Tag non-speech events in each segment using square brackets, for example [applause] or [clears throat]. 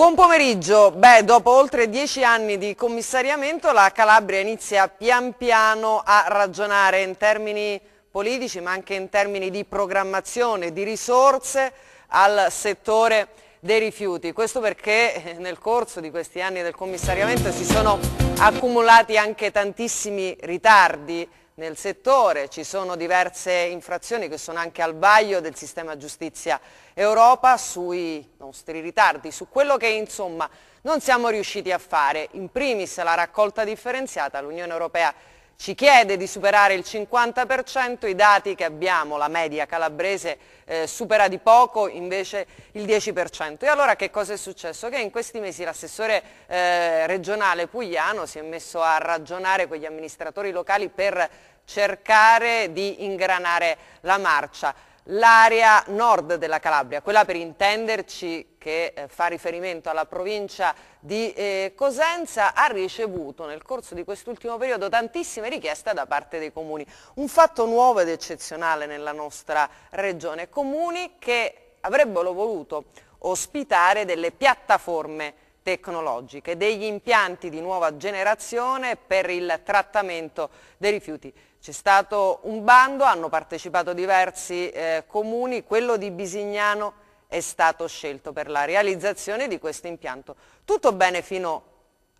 Buon pomeriggio, beh dopo oltre dieci anni di commissariamento la Calabria inizia pian piano a ragionare in termini politici ma anche in termini di programmazione, di risorse al settore dei rifiuti. Questo perché eh, nel corso di questi anni del commissariamento si sono accumulati anche tantissimi ritardi nel settore, ci sono diverse infrazioni che sono anche al vaglio del sistema giustizia Europa sui nostri ritardi, su quello che insomma non siamo riusciti a fare, in primis la raccolta differenziata, l'Unione Europea ci chiede di superare il 50%, i dati che abbiamo, la media calabrese eh, supera di poco invece il 10%. E allora che cosa è successo? Che in questi mesi l'assessore eh, regionale Pugliano si è messo a ragionare con gli amministratori locali per cercare di ingranare la marcia. L'area nord della Calabria, quella per intenderci che eh, fa riferimento alla provincia di eh, Cosenza, ha ricevuto nel corso di quest'ultimo periodo tantissime richieste da parte dei comuni. Un fatto nuovo ed eccezionale nella nostra regione. Comuni che avrebbero voluto ospitare delle piattaforme tecnologiche, degli impianti di nuova generazione per il trattamento dei rifiuti. C'è stato un bando, hanno partecipato diversi eh, comuni, quello di Bisignano è stato scelto per la realizzazione di questo impianto. Tutto bene fino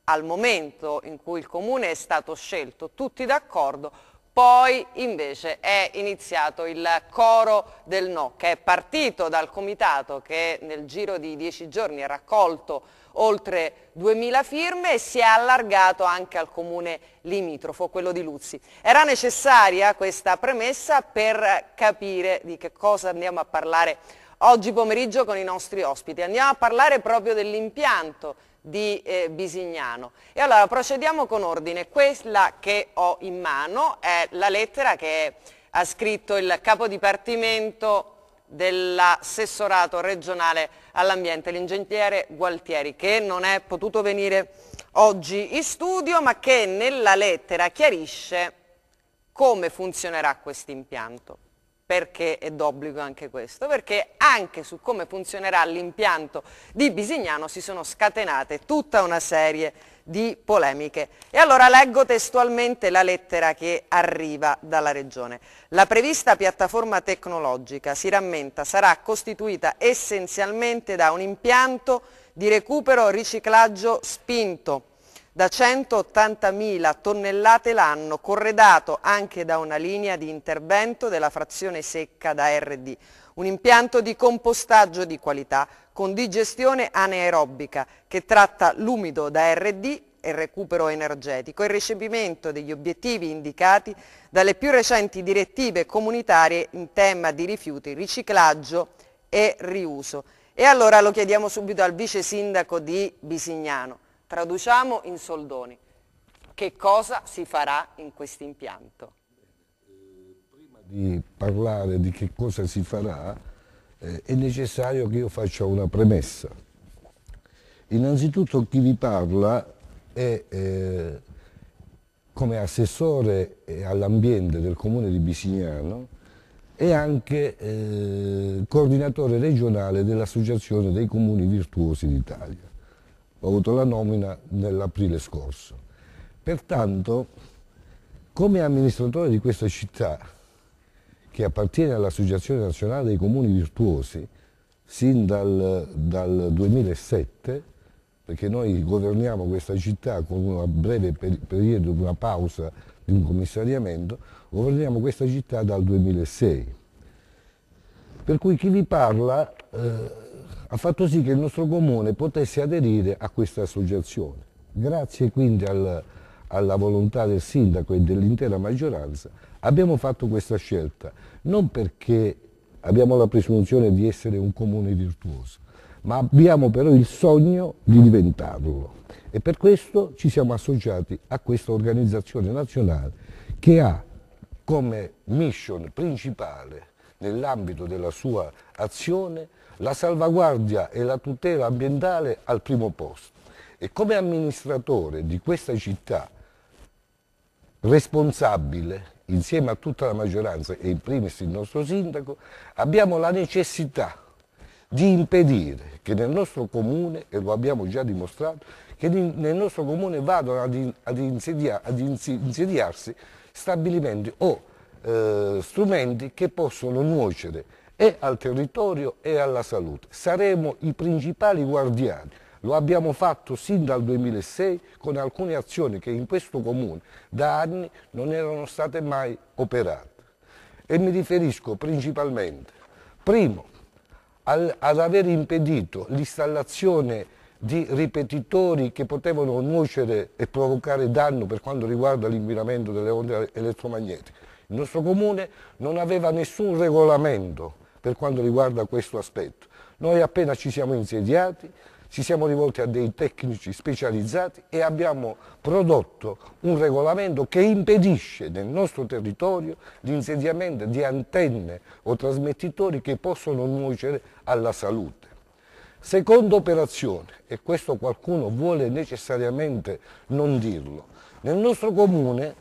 al momento in cui il comune è stato scelto, tutti d'accordo, poi invece è iniziato il coro del no, che è partito dal comitato che nel giro di dieci giorni ha raccolto oltre 2000 firme e si è allargato anche al comune limitrofo, quello di Luzzi. Era necessaria questa premessa per capire di che cosa andiamo a parlare oggi pomeriggio con i nostri ospiti. Andiamo a parlare proprio dell'impianto di eh, Bisignano. E allora procediamo con ordine. Quella che ho in mano è la lettera che ha scritto il capo dipartimento dell'assessorato regionale all'ambiente, l'ingegnere Gualtieri, che non è potuto venire oggi in studio, ma che nella lettera chiarisce come funzionerà questo impianto. Perché è d'obbligo anche questo? Perché anche su come funzionerà l'impianto di Bisignano si sono scatenate tutta una serie di di polemiche. E allora leggo testualmente la lettera che arriva dalla Regione. La prevista piattaforma tecnologica, si rammenta, sarà costituita essenzialmente da un impianto di recupero-riciclaggio spinto da 180.000 tonnellate l'anno, corredato anche da una linea di intervento della frazione secca da RD, un impianto di compostaggio di qualità con digestione anaerobica che tratta l'umido da RD e recupero energetico e il recepimento degli obiettivi indicati dalle più recenti direttive comunitarie in tema di rifiuti, riciclaggio e riuso. E allora lo chiediamo subito al vice sindaco di Bisignano. Traduciamo in soldoni. Che cosa si farà in questo impianto? Di parlare di che cosa si farà, eh, è necessario che io faccia una premessa. Innanzitutto chi vi parla è eh, come assessore all'ambiente del comune di Bisignano e anche eh, coordinatore regionale dell'Associazione dei Comuni Virtuosi d'Italia. Ho avuto la nomina nell'aprile scorso. Pertanto, come amministratore di questa città, che appartiene all'Associazione Nazionale dei Comuni Virtuosi, sin dal, dal 2007, perché noi governiamo questa città con un breve periodo, una pausa di un commissariamento, governiamo questa città dal 2006. Per cui chi vi parla eh, ha fatto sì che il nostro comune potesse aderire a questa associazione. Grazie quindi al, alla volontà del sindaco e dell'intera maggioranza abbiamo fatto questa scelta, non perché abbiamo la presunzione di essere un comune virtuoso, ma abbiamo però il sogno di diventarlo e per questo ci siamo associati a questa organizzazione nazionale che ha come mission principale nell'ambito della sua azione la salvaguardia e la tutela ambientale al primo posto. E come amministratore di questa città responsabile, insieme a tutta la maggioranza e in primis il nostro sindaco, abbiamo la necessità di impedire che nel nostro comune, e lo abbiamo già dimostrato, che nel nostro comune vadano ad, ad, insedia, ad insediarsi stabilimenti o eh, strumenti che possono nuocere e al territorio e alla salute. Saremo i principali guardiani. Lo abbiamo fatto sin dal 2006 con alcune azioni che in questo comune da anni non erano state mai operate. E mi riferisco principalmente, primo, al, ad aver impedito l'installazione di ripetitori che potevano nuocere e provocare danno per quanto riguarda l'inquinamento delle onde elettromagnetiche. Il nostro comune non aveva nessun regolamento per quanto riguarda questo aspetto. Noi appena ci siamo insediati ci siamo rivolti a dei tecnici specializzati e abbiamo prodotto un regolamento che impedisce nel nostro territorio l'insediamento di antenne o trasmettitori che possono nuocere alla salute. Seconda operazione, e questo qualcuno vuole necessariamente non dirlo, nel nostro comune,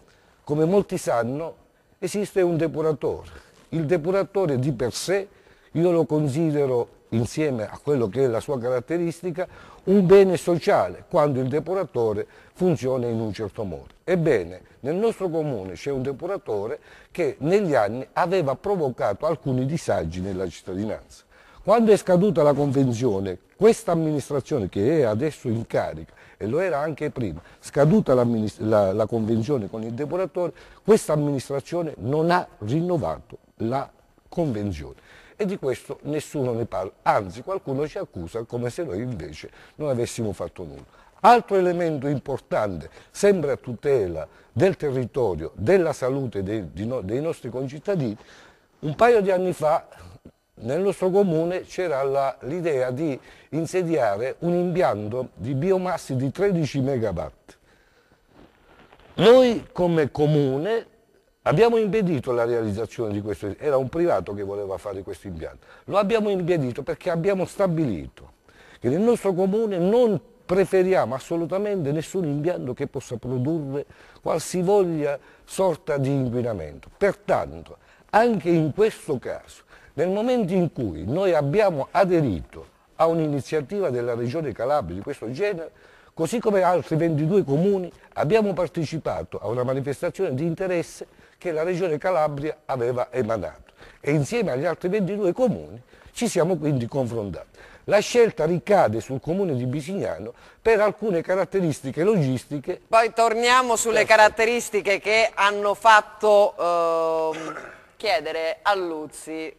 come molti sanno, esiste un depuratore. Il depuratore di per sé io lo considero insieme a quello che è la sua caratteristica, un bene sociale quando il depuratore funziona in un certo modo. Ebbene, nel nostro comune c'è un depuratore che negli anni aveva provocato alcuni disagi nella cittadinanza. Quando è scaduta la convenzione, questa amministrazione che è adesso in carica, e lo era anche prima, scaduta la, la, convenzione con il depuratore, questa amministrazione non ha rinnovato la convenzione e di questo nessuno ne parla, anzi qualcuno ci accusa come se noi invece non avessimo fatto nulla. Altro elemento importante, sempre a tutela del territorio, della salute dei, dei nostri concittadini, un paio di anni fa nel nostro comune c'era l'idea di insediare un impianto di biomassi di 13 megawatt. Noi come comune abbiamo impedito la realizzazione di questo, era un privato che voleva fare questo impianto, lo abbiamo impedito perché abbiamo stabilito che nel nostro comune non preferiamo assolutamente nessun impianto che possa produrre qualsivoglia sorta di inquinamento. Pertanto, anche in questo caso, nel momento in cui noi abbiamo aderito a un'iniziativa della Regione Calabria di questo genere, così come altri 22 comuni, abbiamo partecipato a una manifestazione di interesse che la Regione Calabria aveva emanato e insieme agli altri 22 comuni ci siamo quindi confrontati. La scelta ricade sul comune di Bisignano per alcune caratteristiche logistiche. Poi torniamo sulle Perfetto. caratteristiche che hanno fatto eh, chiedere a Luzzi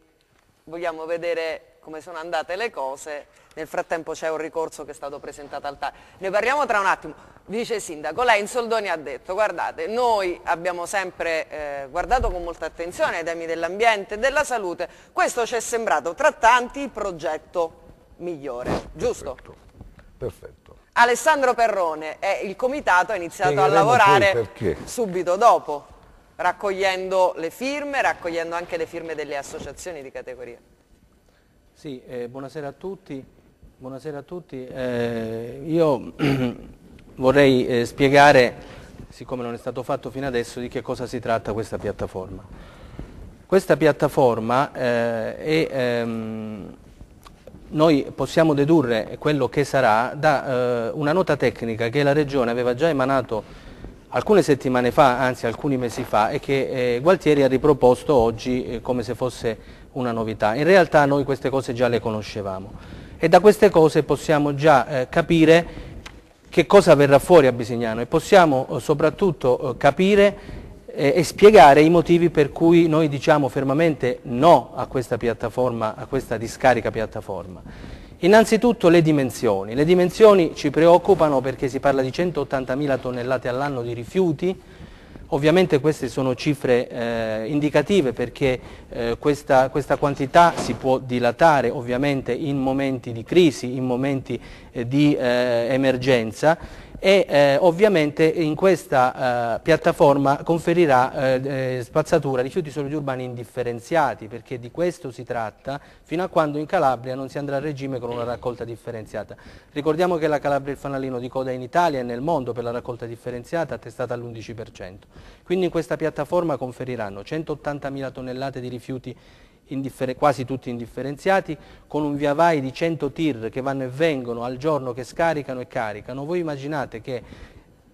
vogliamo vedere come sono andate le cose, nel frattempo c'è un ricorso che è stato presentato al TAR. Ne parliamo tra un attimo. Vice Sindaco, lei in soldoni ha detto, guardate, noi abbiamo sempre eh, guardato con molta attenzione ai temi dell'ambiente e della salute, questo ci è sembrato tra tanti il progetto migliore, giusto? Perfetto. Perfetto. Alessandro Perrone e il comitato ha iniziato a lavorare subito dopo raccogliendo le firme, raccogliendo anche le firme delle associazioni di categoria. Sì, eh, buonasera a tutti. Buonasera a tutti. Eh, io [clears throat] vorrei eh, spiegare, siccome non è stato fatto fino adesso, di che cosa si tratta questa piattaforma. Questa piattaforma eh, è, ehm, noi possiamo dedurre quello che sarà da eh, una nota tecnica che la Regione aveva già emanato alcune settimane fa, anzi alcuni mesi fa, e che eh, Gualtieri ha riproposto oggi eh, come se fosse una novità. In realtà noi queste cose già le conoscevamo e da queste cose possiamo già eh, capire che cosa verrà fuori a Bisignano e possiamo eh, soprattutto eh, capire eh, e spiegare i motivi per cui noi diciamo fermamente no a questa piattaforma, a questa discarica piattaforma. Innanzitutto le dimensioni. Le dimensioni ci preoccupano perché si parla di 180.000 tonnellate all'anno di rifiuti, ovviamente queste sono cifre eh, indicative perché eh, questa, questa, quantità si può dilatare ovviamente in momenti di crisi, in momenti eh, di eh, emergenza e eh, ovviamente in questa eh, piattaforma conferirà eh, eh, spazzatura rifiuti solidi urbani indifferenziati perché di questo si tratta fino a quando in Calabria non si andrà a regime con una raccolta differenziata. Ricordiamo che la Calabria è il fanalino di coda in Italia e nel mondo per la raccolta differenziata attestata all'11%. Quindi in questa piattaforma conferiranno 180.000 tonnellate di rifiuti quasi tutti indifferenziati, con un via vai di 100 tir che vanno e vengono al giorno che scaricano e caricano. Voi immaginate che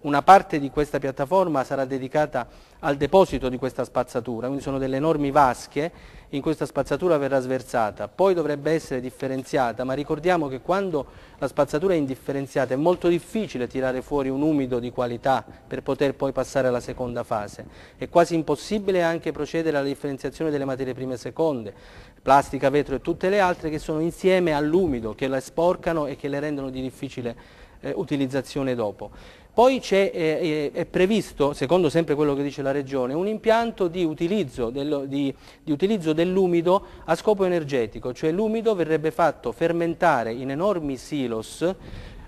una parte di questa piattaforma sarà dedicata al deposito di questa spazzatura, quindi sono delle enormi vasche in questa spazzatura verrà sversata, poi dovrebbe essere differenziata, ma ricordiamo che quando la spazzatura è indifferenziata è molto difficile tirare fuori un umido di qualità per poter poi passare alla seconda fase, è quasi impossibile anche procedere alla differenziazione delle materie prime seconde, plastica, vetro e tutte le altre che sono insieme all'umido, che la sporcano e che le rendono di difficile eh, utilizzazione dopo. Poi eh, eh, è previsto, secondo sempre quello che dice la Regione, un impianto di utilizzo, dell'umido a scopo energetico, cioè l'umido verrebbe fatto fermentare in enormi silos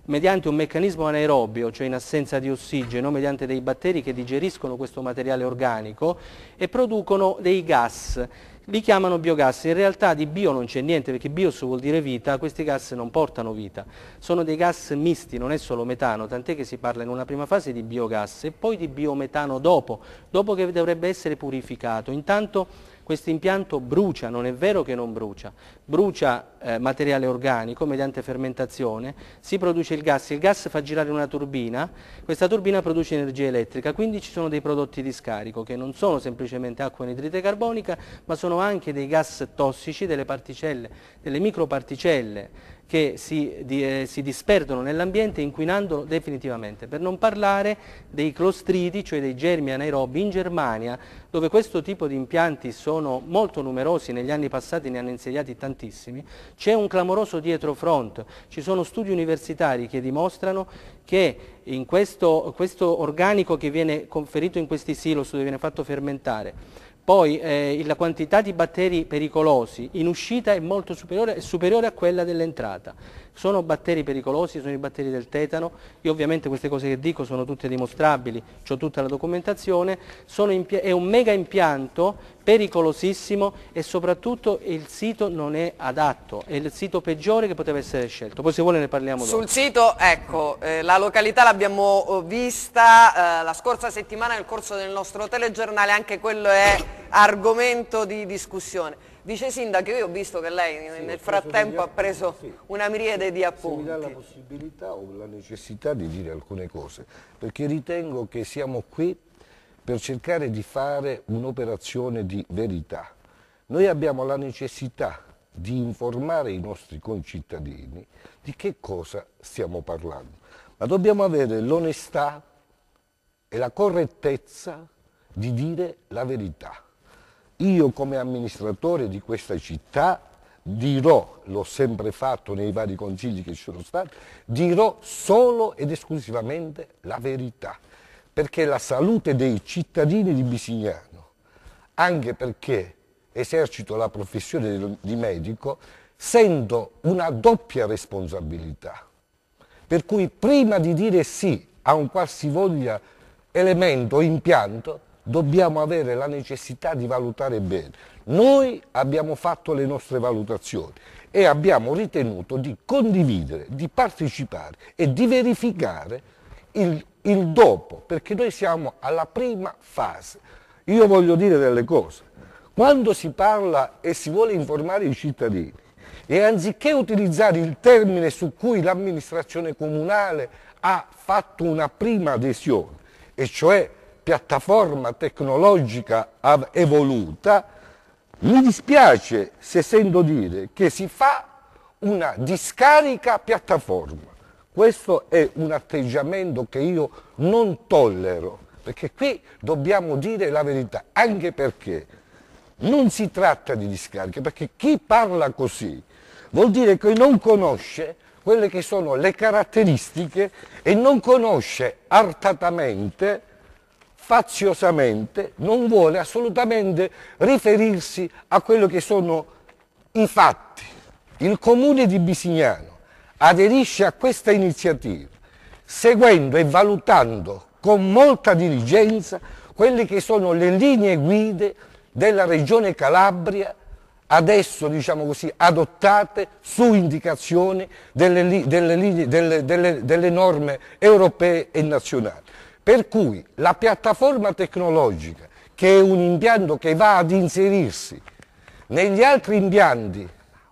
mediante un meccanismo anaerobio, cioè in assenza di ossigeno, mediante dei batteri che digeriscono questo materiale organico e producono dei gas. Li chiamano biogas, in realtà di bio non c'è niente perché bios vuol dire vita, questi gas non portano vita, sono dei gas misti, non è solo metano, tant'è che si parla in una prima fase di biogas e poi di biometano dopo, dopo che dovrebbe essere purificato. Intanto questo impianto brucia, non è vero che non brucia, brucia eh, materiale organico mediante fermentazione, si produce il gas, il gas fa girare una turbina, questa turbina produce energia elettrica, quindi ci sono dei prodotti di scarico che non sono semplicemente acqua anidride carbonica, ma sono anche dei gas tossici, delle particelle, delle microparticelle che si, di, eh, si disperdono nell'ambiente inquinandolo definitivamente, per non parlare dei clostridi, cioè dei germi anaerobi in Germania, dove questo tipo di impianti sono molto numerosi, negli anni passati ne hanno insediati tantissimi, c'è un clamoroso dietro front, ci sono studi universitari che dimostrano che in questo, questo organico che viene conferito in questi silos, dove viene fatto fermentare, poi eh, la quantità di batteri pericolosi in uscita è molto superiore, è superiore a quella dell'entrata. Sono batteri pericolosi, sono i batteri del tetano, io ovviamente queste cose che dico sono tutte dimostrabili, ho tutta la documentazione, è un mega impianto pericolosissimo e soprattutto il sito non è adatto, è il sito peggiore che poteva essere scelto. Poi se vuole ne parliamo dopo. Sul sito, ecco, eh, la località l'abbiamo eh, vista eh, la scorsa settimana nel corso del nostro telegiornale, anche quello è argomento di discussione. Vice Sindaco, io ho visto che lei sì, nel frattempo ha preso sì. una miriade di appunti. Se mi dà la possibilità o la necessità di dire alcune cose, perché ritengo che siamo qui per cercare di fare un'operazione di verità. Noi abbiamo la necessità di informare i nostri concittadini di che cosa stiamo parlando, ma dobbiamo avere l'onestà e la correttezza di dire la verità. Io come amministratore di questa città dirò, l'ho sempre fatto nei vari consigli che ci sono stati, dirò solo ed esclusivamente la verità, perché la salute dei cittadini di Bisignano, anche perché esercito la professione di medico, sento una doppia responsabilità. Per cui prima di dire sì a un qualsivoglia elemento o impianto, dobbiamo avere la necessità di valutare bene. Noi abbiamo fatto le nostre valutazioni e abbiamo ritenuto di condividere, di partecipare e di verificare il, il dopo, perché noi siamo alla prima fase. Io voglio dire delle cose. Quando si parla e si vuole informare i cittadini e anziché utilizzare il termine su cui l'amministrazione comunale ha fatto una prima adesione, e cioè piattaforma tecnologica evoluta, mi dispiace se sento dire che si fa una discarica piattaforma. Questo è un atteggiamento che io non tollero, perché qui dobbiamo dire la verità, anche perché non si tratta di discarica, perché chi parla così vuol dire che non conosce quelle che sono le caratteristiche e non conosce artatamente faziosamente non vuole assolutamente riferirsi a quello che sono i fatti. Il comune di Bisignano aderisce a questa iniziativa seguendo e valutando con molta diligenza quelle che sono le linee guide della regione Calabria adesso diciamo così, adottate su indicazione delle, delle, delle, delle norme europee e nazionali. Per cui la piattaforma tecnologica, che è un impianto che va ad inserirsi Negli altri impianti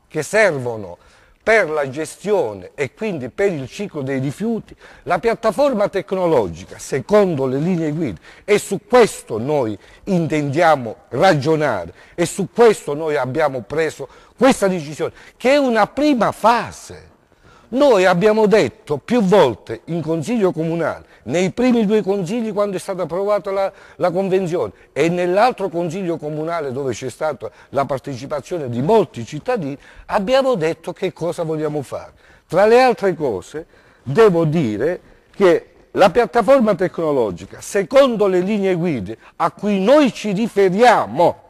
che servono per la gestione e quindi per il ciclo dei rifiuti, la piattaforma tecnologica, secondo le linee guida, e su questo noi intendiamo ragionare e su questo noi abbiamo preso questa decisione, che è una prima fase. Noi abbiamo detto più volte in Consiglio Comunale, nei primi due consigli quando è stata approvata la, la Convenzione e nell'altro Consiglio Comunale dove c'è stata la partecipazione di molti cittadini, abbiamo detto che cosa vogliamo fare. Tra le altre cose devo dire che la piattaforma tecnologica, secondo le linee guida a cui noi ci riferiamo,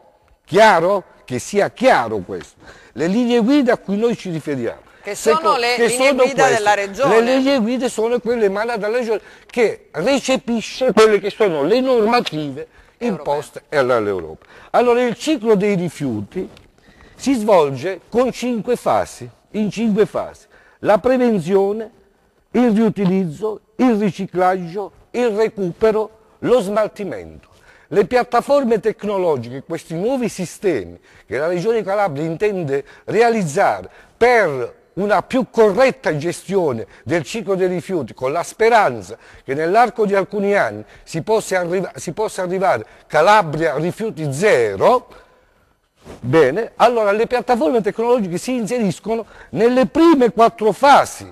chiaro? Che sia chiaro questo, le linee guida a cui noi ci riferiamo, che sono le che linee sono guida queste. della Regione. Le linee guida sono quelle emanate dalla Regione che recepisce quelle che sono le normative imposte dall'Europa. Allora il ciclo dei rifiuti si svolge con cinque fasi, in cinque fasi. La prevenzione, il riutilizzo, il riciclaggio, il recupero, lo smaltimento. Le piattaforme tecnologiche, questi nuovi sistemi che la Regione Calabria intende realizzare per una più corretta gestione del ciclo dei rifiuti con la speranza che nell'arco di alcuni anni si possa, arriva, si possa arrivare Calabria rifiuti zero, bene, allora le piattaforme tecnologiche si inseriscono nelle prime quattro fasi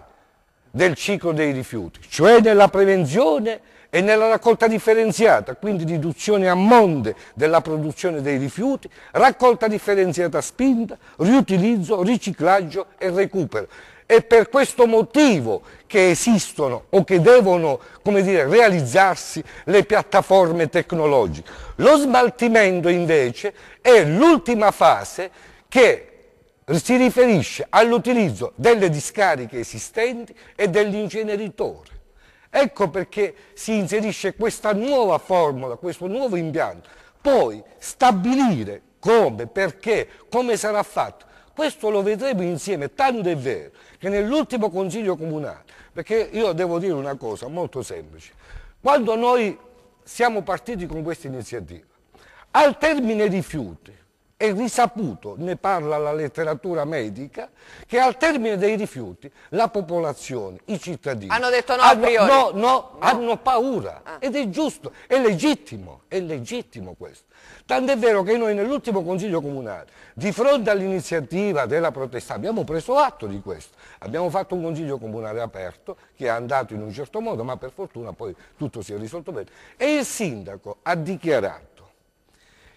del ciclo dei rifiuti, cioè nella prevenzione e nella raccolta differenziata, quindi riduzione a monte della produzione dei rifiuti, raccolta differenziata spinta, riutilizzo, riciclaggio e recupero. È per questo motivo che esistono o che devono dire, realizzarsi le piattaforme tecnologiche. Lo smaltimento invece è l'ultima fase che si riferisce all'utilizzo delle discariche esistenti e degli inceneritori. Ecco perché si inserisce questa nuova formula, questo nuovo impianto. Poi stabilire come, perché, come sarà fatto, questo lo vedremo insieme, tanto è vero che nell'ultimo Consiglio Comunale, perché io devo dire una cosa molto semplice, quando noi siamo partiti con questa iniziativa, al termine rifiuti, è risaputo, ne parla la letteratura medica, che al termine dei rifiuti la popolazione, i cittadini... Hanno detto no hanno? No, no, no. hanno paura ah. ed è giusto, è legittimo, è legittimo questo. Tant'è vero che noi nell'ultimo Consiglio Comunale, di fronte all'iniziativa della protesta, abbiamo preso atto di questo. Abbiamo fatto un Consiglio Comunale aperto che è andato in un certo modo, ma per fortuna poi tutto si è risolto bene. E il sindaco ha dichiarato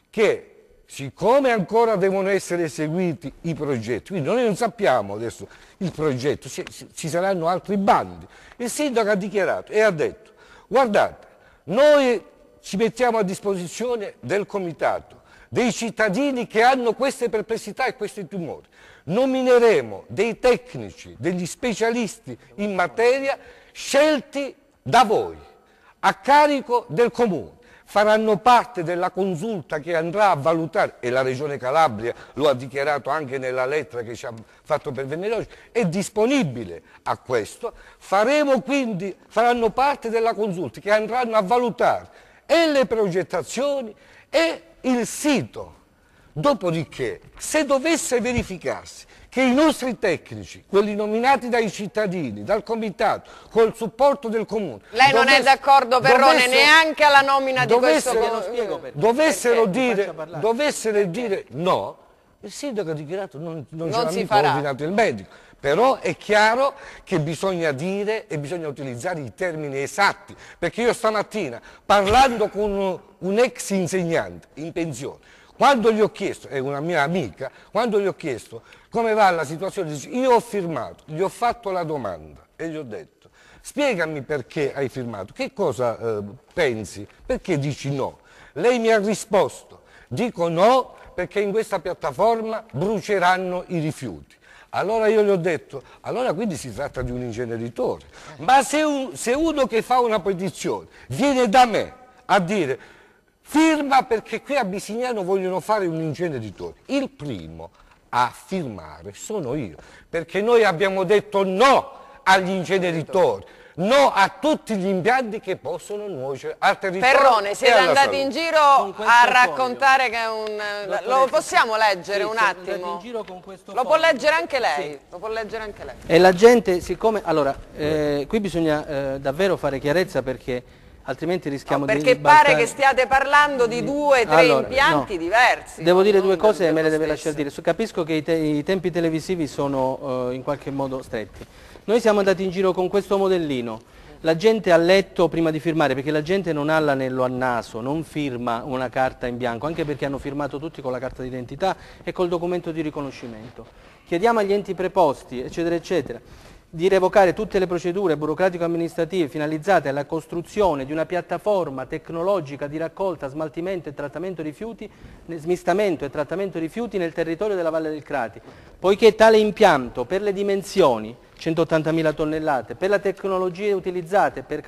che siccome ancora devono essere eseguiti i progetti, quindi noi non sappiamo adesso il progetto, ci, saranno altri bandi, il sindaco ha dichiarato e ha detto, guardate, noi ci mettiamo a disposizione del comitato, dei cittadini che hanno queste perplessità e questi timori, nomineremo dei tecnici, degli specialisti in materia scelti da voi, a carico del comune faranno parte della consulta che andrà a valutare, e la Regione Calabria lo ha dichiarato anche nella lettera che ci ha fatto pervenire oggi, è disponibile a questo, faremo quindi, faranno parte della consulta che andranno a valutare e le progettazioni e il sito. Dopodiché, se dovesse verificarsi che i nostri tecnici, quelli nominati dai cittadini, dal comitato, col supporto del comune... Lei non è d'accordo Perrone neanche alla nomina di questo comune? Dovessero, dire, dovessero dire no, il sindaco ha dichiarato non, non, non si farà. ordinato il medico. Però è chiaro che bisogna dire e bisogna utilizzare i termini esatti, perché io stamattina parlando con un ex insegnante in pensione, quando gli ho chiesto, è una mia amica, quando gli ho chiesto come va la situazione, dice, io ho firmato, gli ho fatto la domanda e gli ho detto, spiegami perché hai firmato, che cosa eh, pensi, perché dici no? Lei mi ha risposto, dico no perché in questa piattaforma bruceranno i rifiuti. Allora io gli ho detto, allora quindi si tratta di un inceneritore. Ma se, un, se uno che fa una petizione viene da me a dire firma perché qui a Bisignano vogliono fare un inceneritore. Il primo a firmare sono io, perché noi abbiamo detto no agli inceneritori. no a tutti gli impianti che possono nuocere al territorio Perrone, siete andati salute. in giro a foglio. raccontare che è un... Lo possiamo leggere sì, un attimo? in giro con questo Lo può leggere anche lei? Sì. Lo può leggere anche lei? E la gente, siccome... Allora, eh, qui bisogna eh, davvero fare chiarezza perché altrimenti rischiamo No, di perché pare che stiate parlando di due, tre Allora, impianti no. diversi. Devo dire due cose e me le deve lasciare dire. Capisco che i, te- i tempi televisivi sono eh, in qualche modo stretti. Noi siamo andati in giro con questo modellino. La gente ha letto prima di firmare, perché la gente non ha l'anello al naso, non firma una carta in bianco, anche perché hanno firmato tutti con la carta d'identità e col documento di riconoscimento. Chiediamo agli enti preposti, eccetera, eccetera, di revocare tutte le procedure burocratico-amministrative finalizzate alla costruzione di una piattaforma tecnologica di raccolta, smaltimento e trattamento rifiuti, smistamento e trattamento rifiuti nel territorio della Valle del Crati, poiché tale impianto per le dimensioni 180.000 tonnellate, per le tecnologie utilizzate, per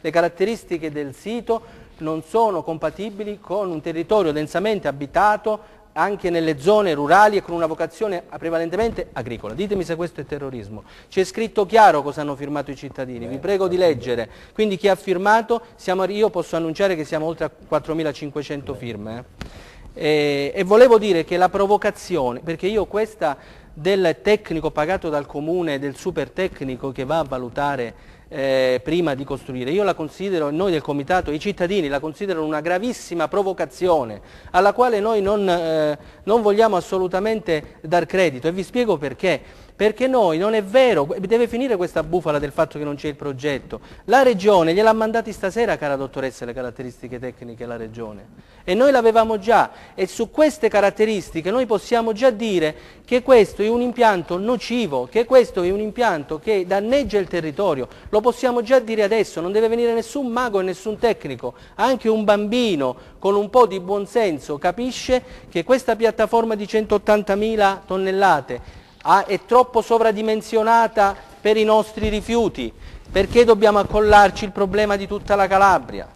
le caratteristiche del sito non sono compatibili con un territorio densamente abitato anche nelle zone rurali e con una vocazione prevalentemente agricola. Ditemi se questo è terrorismo. C'è scritto chiaro cosa hanno firmato i cittadini, vi prego di leggere. Quindi chi ha firmato, siamo, io posso annunciare che siamo oltre a 4.500 firme. eh. E, e volevo dire che la provocazione, perché io questa del tecnico pagato dal comune, del super tecnico che va a valutare eh, prima di costruire. Io la considero, noi del comitato, i cittadini la considerano una gravissima provocazione alla quale noi non, eh, non vogliamo assolutamente dar credito e vi spiego perché. Perché noi, non è vero, deve finire questa bufala del fatto che non c'è il progetto. La Regione gliel'ha mandati stasera, cara dottoressa, le caratteristiche tecniche la Regione. E noi l'avevamo già. E su queste caratteristiche noi possiamo già dire che questo è un impianto nocivo, che questo è un impianto che danneggia il territorio. Lo possiamo già dire adesso, non deve venire nessun mago e nessun tecnico. Anche un bambino con un po' di buonsenso capisce che questa piattaforma di 180.000 tonnellate ah, è troppo sovradimensionata per i nostri rifiuti. Perché dobbiamo accollarci il problema di tutta la Calabria?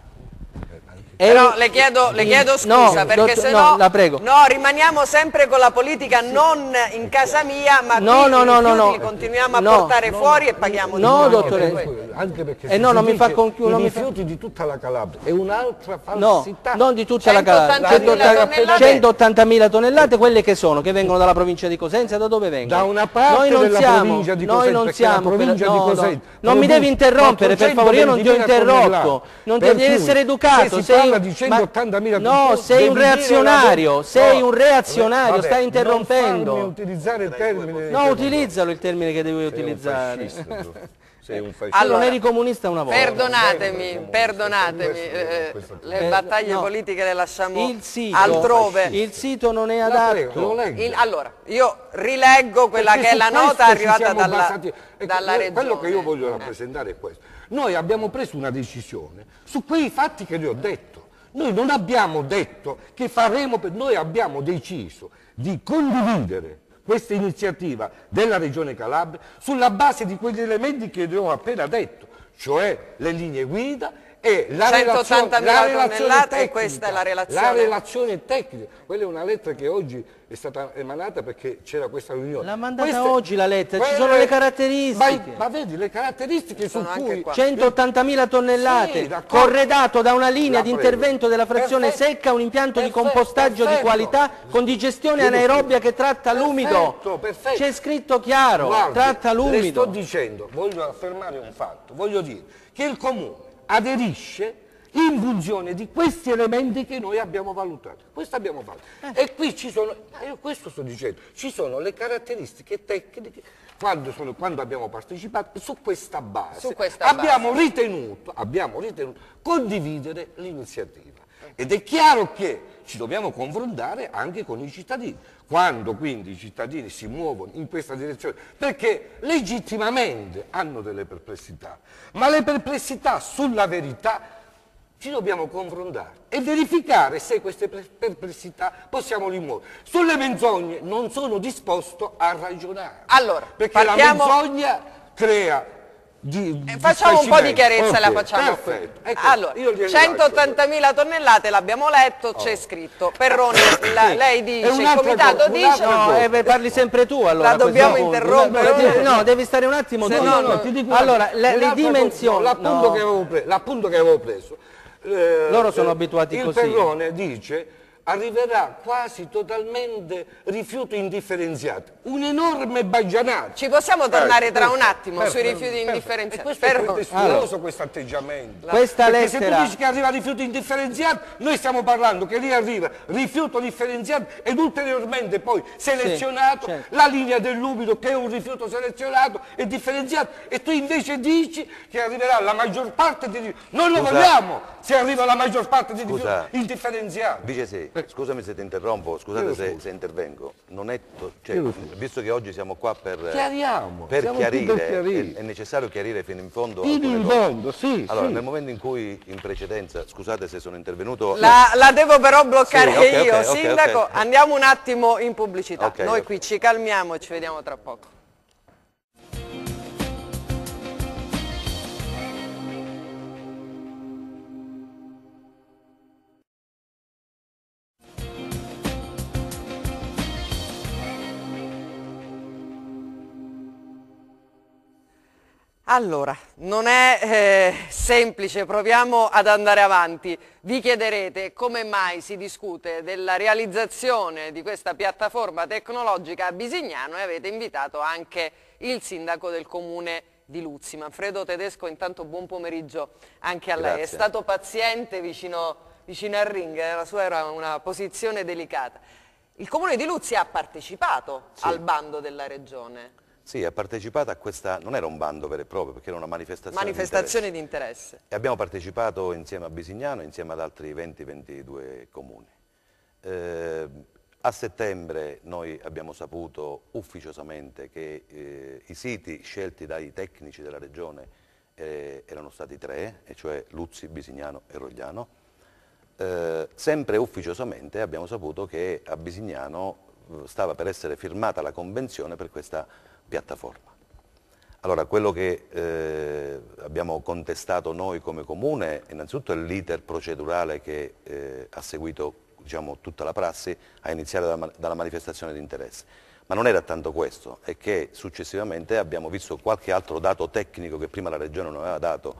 Però le chiedo, le chiedo No, scusa perché dott- se no, no, la prego. no, rimaniamo sempre con la politica non in casa mia ma No, qui no, no, no, rifiuti no. continuiamo a No, portare fuori e paghiamo di no, più. dottore. Anche perché Eh no, non mi fa non i mi fa- rifiuti di tutta la Calabria è un'altra No, falsità. non di tutta la Calabria. 180.000 tonnellate. 180.000 tonnellate, quelle che sono, che vengono dalla provincia di Cosenza, da dove vengono? Da una parte noi non della siamo, provincia di noi Cosenza, non perché la siamo provincia per- di no, no. Cosenza Non mi devi interrompere, per favore, io non ti ho 420.000 interrotto. Non devi essere educato. sei parla un- di ma- 180.000 No, sei un reazionario, sei No, un reazionario, vabbè, stai interrompendo. Non utilizzare il termine. No, utilizzalo il termine che devi Sei un utilizzare. fascista, tu. [laughs] Sei un fascista. Allora, non eri comunista una volta. Perdonatemi, perdonatemi, eh, le Eh, battaglie no. politiche le lasciamo Il sito, altrove. il sito non è adatto. Il- allora, io rileggo quella Perché che è la nota arrivata dalla, ecco, dalla regione. Quello che io voglio rappresentare è questo. Noi abbiamo preso una decisione su quei fatti che vi ho detto. Noi non abbiamo detto che faremo, noi abbiamo deciso di condividere questa iniziativa della Regione Calabria sulla base di quegli elementi che vi ho appena detto, cioè le linee guida e la 180.000 relazione, la relazione tonnellate e tecnica. questa è la relazione. La relazione tecnica. Quella è una lettera che oggi è stata emanata perché c'era questa riunione. L'ha mandata Queste- oggi la lettera, ci quelle- sono le caratteristiche. Ma, ma vedi, le caratteristiche su Sono anche cui... qua. 180.000 tonnellate, Sì, corredato da una linea di intervento della frazione Perfetto. secca, un impianto di Perfetto, compostaggio di perfetto. qualità con digestione anaerobia che tratta l'umido. C'è scritto chiaro, Guardi, tratta Le sto l'umido. dicendo, voglio affermare un fatto, voglio dire che il Comune aderisce in funzione di questi elementi che noi abbiamo valutato. Questo abbiamo fatto. Eh. E qui ci sono, io questo sto dicendo, ci sono le caratteristiche tecniche quando, sono- quando abbiamo partecipato su questa base. Su questa abbiamo ritenuto, abbiamo ritenuto condividere l'iniziativa. Ed è chiaro che ci dobbiamo confrontare anche con i cittadini, quando quindi i cittadini si muovono in questa direzione, perché legittimamente hanno delle perplessità, ma le perplessità sulla verità ci dobbiamo confrontare e verificare se queste perplessità possiamo rimuovere. Sulle menzogne non sono disposto a ragionare. Allora, perché partiamo- la menzogna crea di, eh, facciamo un po' di chiarezza okay, la facciamo perfetto. Ecco, allora, 180.000 tonnellate l'abbiamo letto, c'è oh. scritto. Perroni, [coughs] la, lei dice, il comitato dice... No, eh, parli sempre tu allora. La dobbiamo interrompere? No, no, devi stare un attimo. No, no, no, ti dico allora, le, le dimensioni... L'appunto che, che, avevo preso... Eh, Loro sono abituati il così. Il Perrone dice arriverà quasi totalmente rifiuto indifferenziato. Un'enorme baggianata. Ci possiamo tornare eh, tra un attimo sui rifiuti indifferenziati? Questo è pretestuoso allora, questo atteggiamento. Questa Perché lettera... se tu dici che arriva rifiuto indifferenziato, noi stiamo parlando che lì arriva rifiuto differenziato ed ulteriormente poi selezionato, sì, certo. la linea dell'umido che è un rifiuto selezionato e differenziato e tu invece dici che arriverà la maggior parte di rifiuti. Noi lo vogliamo se arriva la maggior parte di rifiuti indifferenziati. Vice sì scusami se ti interrompo, scusate se, se, intervengo. È, cioè, visto che oggi siamo qua per, per chiarire, per è, è, necessario chiarire fino in fondo. Fino in fondo, sì. Allora, sì. nel momento in cui in precedenza, scusate se sono intervenuto. La, la devo però bloccare sì, okay, io, okay, Sindaco, okay. andiamo un attimo in pubblicità. Noi qui ci calmiamo e ci vediamo tra poco. Allora, non è eh, semplice, proviamo ad andare avanti. Vi chiederete come mai si discute della realizzazione di questa piattaforma tecnologica a Bisignano e avete invitato anche il sindaco del comune di Luzzi. Manfredo Tedesco, intanto buon pomeriggio anche a lei. Grazie. È stato paziente vicino, vicino al ring, eh, la sua era una posizione delicata. Il comune di Luzzi ha partecipato sì. al bando della regione. Sì, ha partecipato a questa, non era un bando vero e proprio, perché era una manifestazione, manifestazione di, interesse. di interesse. E abbiamo partecipato insieme a Bisignano, insieme ad altri 20-22 comuni. Eh, a settembre noi abbiamo saputo ufficiosamente che eh, i siti scelti dai tecnici della regione eh, erano stati tre, e cioè Luzzi, Bisignano e Rogliano. Eh, sempre ufficiosamente abbiamo saputo che a Bisignano eh, stava per essere firmata la convenzione per questa piattaforma. Allora, quello che eh, abbiamo contestato noi come Comune, innanzitutto è l'iter procedurale che eh, ha seguito diciamo, tutta la prassi, a iniziare dalla, dalla manifestazione di interesse. Ma non era tanto questo, è che successivamente abbiamo visto qualche altro dato tecnico che prima la Regione non aveva dato,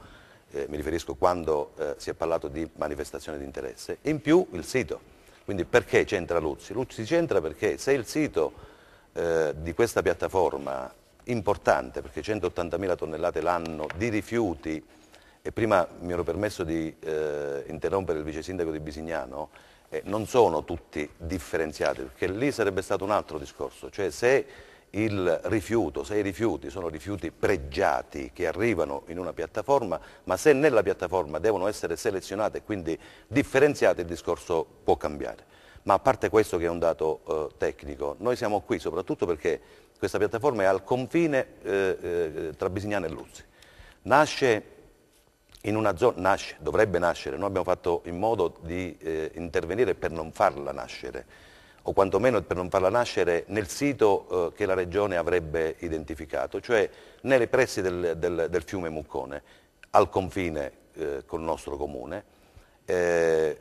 eh, mi riferisco quando eh, si è parlato di manifestazione di interesse, in più il sito. Quindi perché c'entra Luzzi? Luzzi c'entra perché se il sito eh, di questa piattaforma importante, perché 180.000 tonnellate l'anno di rifiuti, e prima mi ero permesso di eh, interrompere il vice sindaco di Bisignano, eh, non sono tutti differenziati, perché lì sarebbe stato un altro discorso, cioè se il rifiuto, se i rifiuti sono rifiuti pregiati che arrivano in una piattaforma, ma se nella piattaforma devono essere selezionati e quindi differenziati il discorso può cambiare. Ma a parte questo che è un dato eh, tecnico, noi siamo qui soprattutto perché questa piattaforma è al confine eh, eh, tra Bisignano e Luzzi. Nasce in una zona, nasce, dovrebbe nascere, noi abbiamo fatto in modo di eh, intervenire per non farla nascere, o quantomeno per non farla nascere nel sito eh, che la Regione avrebbe identificato, cioè nei pressi del, del, del fiume Muccone, al confine eh, col nostro comune, eh,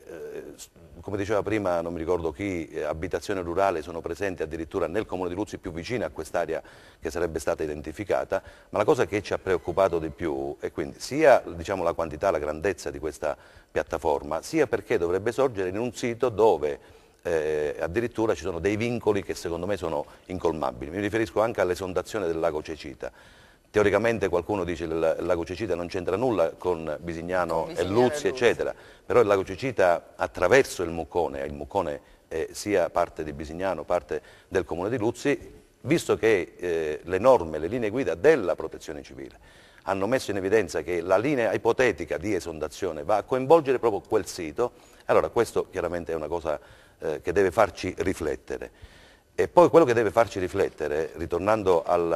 come diceva prima, non mi ricordo chi, eh, abitazioni rurali sono presenti addirittura nel comune di Luzzi più vicina a quest'area che sarebbe stata identificata, ma la cosa che ci ha preoccupato di più è quindi sia diciamo, la quantità, la grandezza di questa piattaforma, sia perché dovrebbe sorgere in un sito dove eh, addirittura ci sono dei vincoli che secondo me sono incolmabili. Mi riferisco anche all'esondazione del lago Cecita. Teoricamente qualcuno dice che il lago Cecita non c'entra nulla con Bisignano, con Bisignano e Luzzi, eccetera, però il lago Cecita attraverso il Muccone, il Muccone è sia parte di Bisignano, parte del comune di Luzzi, visto che eh, le norme, le linee guida della protezione civile hanno messo in evidenza che la linea ipotetica di esondazione va a coinvolgere proprio quel sito, allora questo chiaramente è una cosa eh, che deve farci riflettere. E poi quello che deve farci riflettere, ritornando al,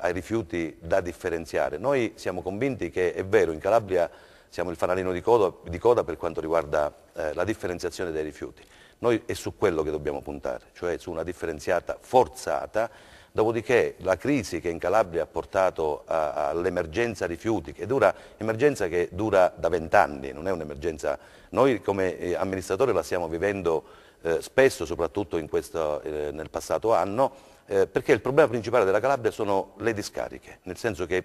eh, ai rifiuti da differenziare, noi siamo convinti che è vero, in Calabria siamo il fanalino di coda, di coda per quanto riguarda eh, la differenziazione dei rifiuti. Noi è su quello che dobbiamo puntare, cioè su una differenziata forzata, Dopodiché la crisi che in Calabria ha portato all'emergenza rifiuti, che dura, emergenza che dura da vent'anni, non è un'emergenza, noi come eh, amministratori la stiamo vivendo eh, spesso, soprattutto questo, eh, nel passato anno, eh, perché il problema principale della Calabria sono le discariche, nel senso che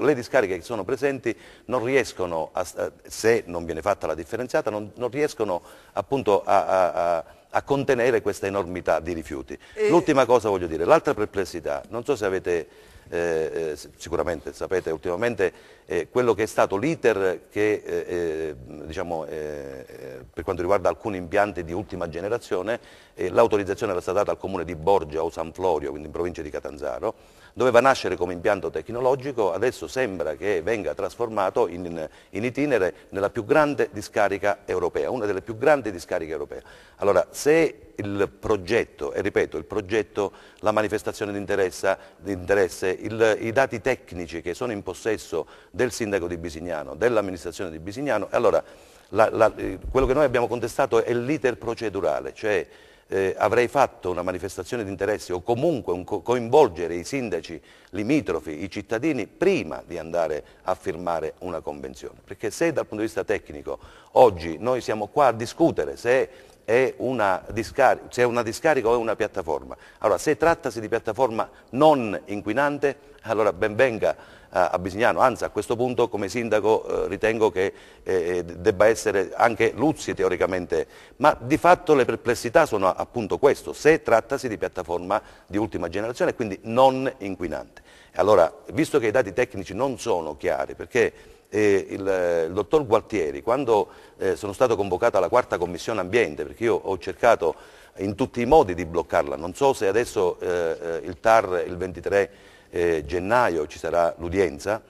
le discariche che sono presenti non riescono, a, se non viene fatta la differenziata, non, non riescono appunto a, a, a, contenere questa enormità di rifiuti. E... L'ultima cosa voglio dire, l'altra perplessità, non so se avete eh, eh, sicuramente sapete ultimamente eh, quello che è stato l'iter che eh, eh, diciamo, eh, per quanto riguarda alcuni impianti di ultima generazione, l'autorizzazione era stata data al comune di Borgia o San Florio, quindi in provincia di Catanzaro, doveva nascere come impianto tecnologico, adesso sembra che venga trasformato in, in itinere nella più grande discarica europea, una delle più grandi discariche europee. Allora, se il progetto, e ripeto, il progetto, la manifestazione di interesse, il, i dati tecnici che sono in possesso del sindaco di Bisignano, dell'amministrazione di Bisignano, allora la, la, quello che noi abbiamo contestato è l'iter procedurale, cioè eh, avrei fatto una manifestazione di interesse o comunque un co coinvolgere i sindaci limitrofi, i cittadini, prima di andare a firmare una convenzione. Perché se dal punto di vista tecnico oggi noi siamo qua a discutere se è una, se è una discarica o è una piattaforma, allora se trattasi di piattaforma non inquinante, allora ben venga a Bisignano, anzi a questo punto come sindaco eh, ritengo che eh, debba essere anche Luzzi teoricamente, ma di fatto le perplessità sono appunto questo, se trattasi di piattaforma di ultima generazione e quindi non inquinante. Allora, visto che i dati tecnici non sono chiari, perché eh, il, il, dottor Gualtieri, quando eh, sono stato convocato alla quarta commissione ambiente, perché io ho cercato in tutti i modi di bloccarla, non so se adesso eh, eh il TAR il 23 eh, gennaio ci sarà l'udienza,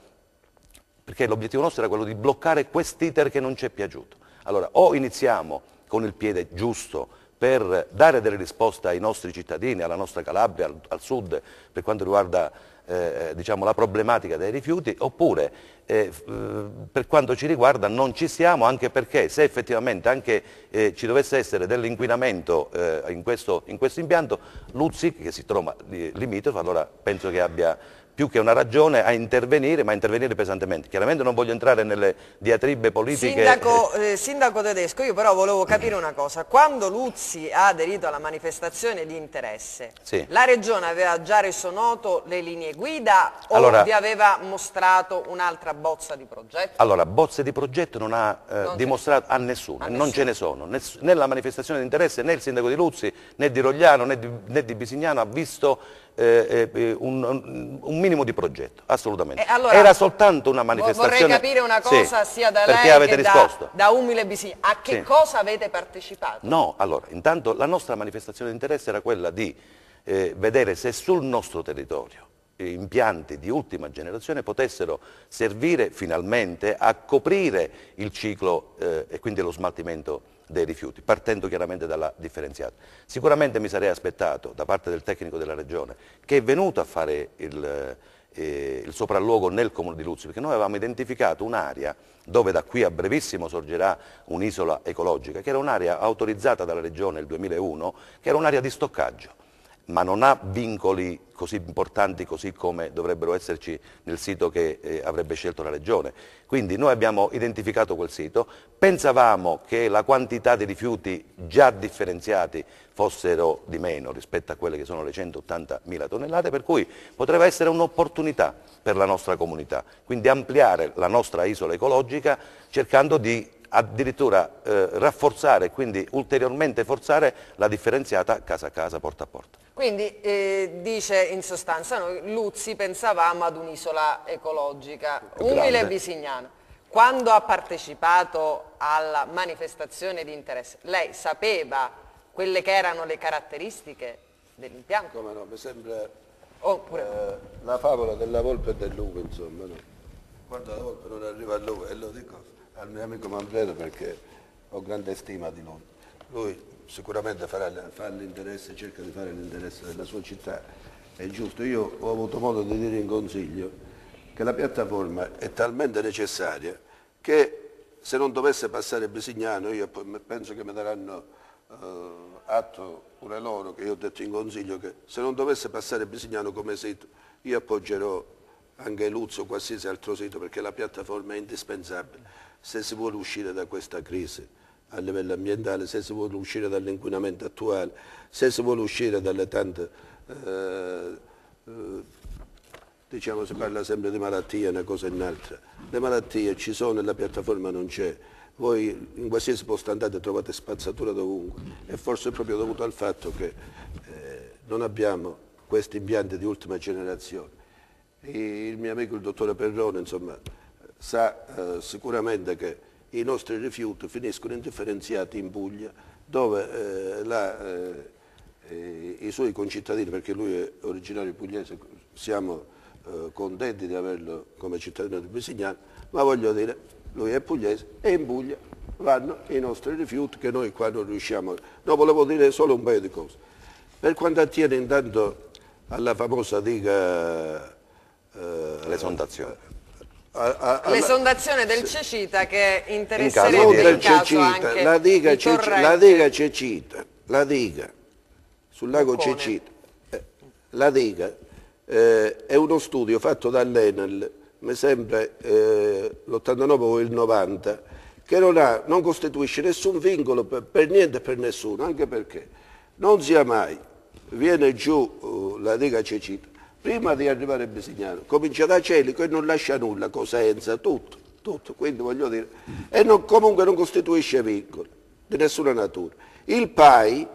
perché l'obiettivo nostro era quello di bloccare quest'iter che non ci è piaciuto. Allora, o iniziamo con il piede giusto per dare delle risposte ai nostri cittadini, alla nostra Calabria, al, al sud, per quanto riguarda eh, diciamo, la problematica dei rifiuti, oppure eh, per quanto ci riguarda non ci siamo, anche perché se effettivamente anche eh, ci dovesse essere dell'inquinamento eh, in, in questo impianto, Luzzi, che si trova limitrofo, allora penso che abbia più che una ragione a intervenire, ma a intervenire pesantemente. Chiaramente non voglio entrare nelle diatribe politiche. Sindaco, eh, sindaco, Tedesco, io però volevo capire una cosa. Quando Luzzi ha aderito alla manifestazione di interesse, sì. la Regione aveva già reso noto le linee guida o allora, vi aveva mostrato un'altra bozza di progetto? Allora, bozze di progetto non ha eh, non dimostrato a nessuno, a non nessuno. ce ne sono. Ness né la manifestazione di interesse né il sindaco di Luzzi, né di Rogliano, né di, né di Bisignano ha visto eh, eh, un, un, minimo di progetto, assolutamente. Allora, Era soltanto una manifestazione... Vorrei capire una cosa sì, sia da lei che da, da, Umile Bisini. A che sì. cosa avete partecipato? No, allora, intanto la nostra manifestazione di interesse era quella di eh, vedere se sul nostro territorio impianti di ultima generazione potessero servire finalmente a coprire il ciclo eh, e quindi lo smaltimento dei rifiuti, partendo chiaramente dalla differenziata. Sicuramente mi sarei aspettato da parte del tecnico della Regione che è venuto a fare il, eh, il sopralluogo nel comune di Luzzi, perché noi avevamo identificato un'area dove da qui a brevissimo sorgerà un'isola ecologica, che era un'area autorizzata dalla Regione nel 2001, che era un'area di stoccaggio ma non ha vincoli così importanti così come dovrebbero esserci nel sito che eh, avrebbe scelto la Regione. Quindi noi abbiamo identificato quel sito, pensavamo che la quantità di rifiuti già differenziati fossero di meno rispetto a quelle che sono le 180.000 tonnellate, per cui potrebbe essere un'opportunità per la nostra comunità, quindi ampliare la nostra isola ecologica cercando di addirittura eh, rafforzare quindi ulteriormente forzare la differenziata casa a casa, porta a porta. Quindi eh, dice in sostanza noi Luzzi pensavamo ad un'isola ecologica, umile e visignana. Quando ha partecipato alla manifestazione di interesse, lei sapeva quelle che erano le caratteristiche dell'impianto? Come no, mi sembra oh, eh, la favola della volpe e del lupo, insomma. No? Quando la volpe non arriva al lupo, e lo dico al mio amico Manfredo perché ho grande stima di lui. Lui sicuramente farà, fa l'interesse, cerca di fare l'interesse della sua città, è giusto. Io ho avuto modo di dire in consiglio che la piattaforma è talmente necessaria che se non dovesse passare Bisignano io penso che mi daranno atto pure loro che io ho detto in consiglio che se non dovesse passare Bisignano come sito io appoggerò anche Luzzo qualsiasi altro sito perché la piattaforma è indispensabile se si vuole uscire da questa crisi a livello ambientale, se si vuole uscire dall'inquinamento attuale, se si vuole uscire dalle tante, eh, eh, diciamo si parla sempre di malattie, una cosa e un'altra, le malattie ci sono e la piattaforma non c'è, voi in qualsiasi posto andate trovate spazzatura dovunque. E forse è proprio dovuto al fatto che eh, non abbiamo questi impianti di ultima generazione. E il mio amico il dottore Perrone insomma, sa eh, sicuramente che i nostri rifiuti finiscono indifferenziati in Puglia dove eh, la, eh, eh, i suoi concittadini, perché lui è originario pugliese, siamo eh, contenti di averlo come cittadino di Bisignano, ma voglio dire, lui è pugliese e in Puglia vanno i nostri rifiuti che noi qua non riusciamo. No, volevo dire solo un paio di cose. Per quanto attiene intanto alla famosa diga... Eh, L'esondazione L'esondazione del Cecita che interesserebbe in, in caso Cecita, la diga, Ceci, la diga Cecita, la diga sul lago Boccone. Cecita, eh, la diga eh, è uno studio fatto dall'Enel, mi sembra eh, l'89 o il 90, che non, ha, non costituisce nessun vincolo per, per, niente e per nessuno, anche perché non sia mai, viene giù uh, la diga Cecita, prima di arrivare a Bisignano, comincia da Celico e non lascia nulla, Cosenza, tutto, tutto, quindi voglio dire, e non, comunque non costituisce vincolo di nessuna natura. Il PAI,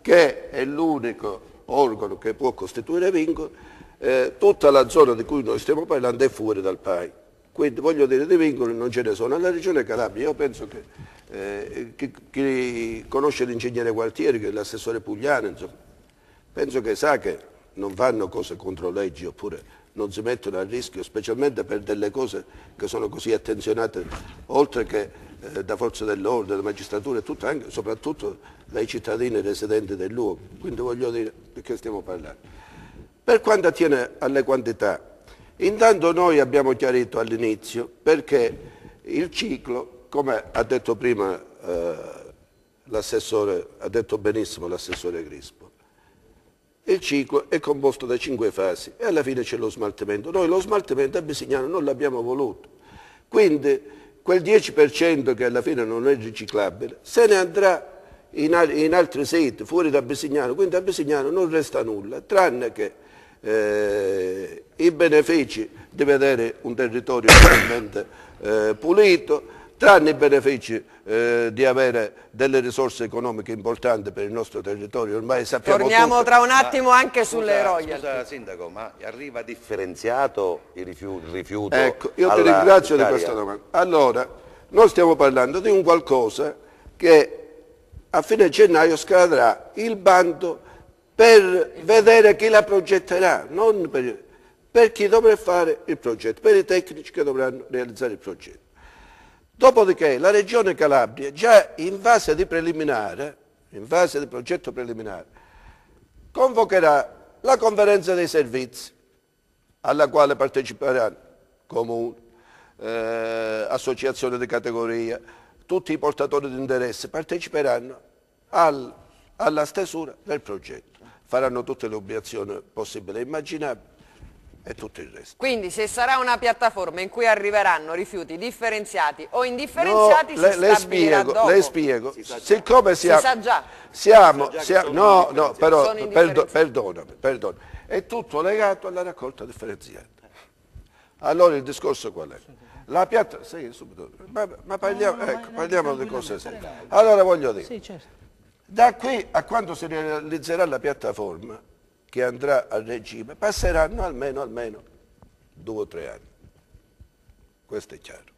che è l'unico organo che può costituire vincolo, eh, tutta la zona di cui noi stiamo parlando è fuori dal PAI. Quindi voglio dire, di vincoli non ce ne sono. Alla Regione Calabria io penso che eh, chi, chi, conosce l'ingegnere Gualtieri, che è l'assessore Pugliano, insomma, penso che sa che non fanno cose contro leggi oppure non si mettono a rischio, specialmente per delle cose che sono così attenzionate, oltre che eh, da forze dell'ordine, da magistratura e tutto, anche, soprattutto dai cittadini residenti del luogo. Quindi voglio dire di che stiamo parlando. Per quanto attiene alle quantità, intanto noi abbiamo chiarito all'inizio perché il ciclo, come ha detto prima eh, l'assessore, ha detto benissimo l'assessore Grispo, il ciclo è composto da cinque fasi e alla fine c'è lo smaltimento. Noi lo smaltimento a Bisignano non l'abbiamo voluto, quindi quel 10% che alla fine non è riciclabile se ne andrà in, in altri siti fuori da Bisignano, quindi a Bisignano non resta nulla, tranne che eh, i benefici di vedere un territorio realmente eh, pulito, tranne i benefici eh, di avere delle risorse economiche importanti per il nostro territorio, ormai sappiamo Torniamo tutto. tra un attimo ma, anche sulle royalty. Scusa Sindaco, ma arriva differenziato il rifiuto? Il rifiuto ecco, io ti ringrazio di questa domanda. Allora, noi stiamo parlando di un qualcosa che a fine gennaio scadrà il bando per vedere chi la progetterà, non per, per chi dovrà fare il progetto, per i tecnici che dovranno realizzare il progetto. Dopodiché la Regione Calabria, già in fase di preliminare, in fase di progetto preliminare, convocherà la conferenza dei servizi, alla quale parteciperanno comuni, eh, associazioni di categoria, tutti i portatori di interesse parteciperanno al, alla stesura del progetto. Faranno tutte le obiezioni possibili e immaginabili e tutto il resto. Quindi se sarà una piattaforma in cui arriveranno rifiuti differenziati o indifferenziati no, le, le spiego, dopo. Le spiego, si siccome siamo, si sa già. siamo, si siamo no, no, però perdo, perdonami, perdonami, è tutto legato alla raccolta differenziata. Allora il discorso qual è? La piatta, sì, subito, ma, ma parliamo, no, no, ecco, parliamo di cose serie. Allora voglio dire, sì, certo. da qui a quando si realizzerà la piattaforma, che andrà a regime passeranno almeno, almeno due o tre anni. Questo è chiaro.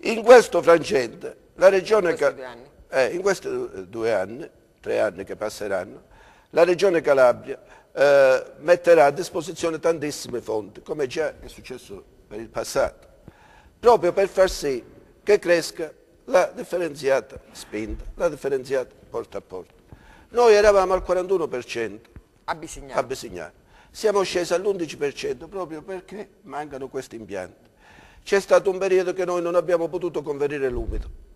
In questo frangente la regione... In questi, eh, in questi due anni, tre anni che passeranno, la regione Calabria eh, metterà a disposizione tantissime fonti, come già è successo per il passato, proprio per far sì che cresca la differenziata spinta, la differenziata porta a porta. Noi eravamo al 41% a Bisignano. a Bisignano. Siamo scesi all'11% proprio perché mancano questi impianti. C'è stato un periodo che noi non abbiamo potuto converire l'umido.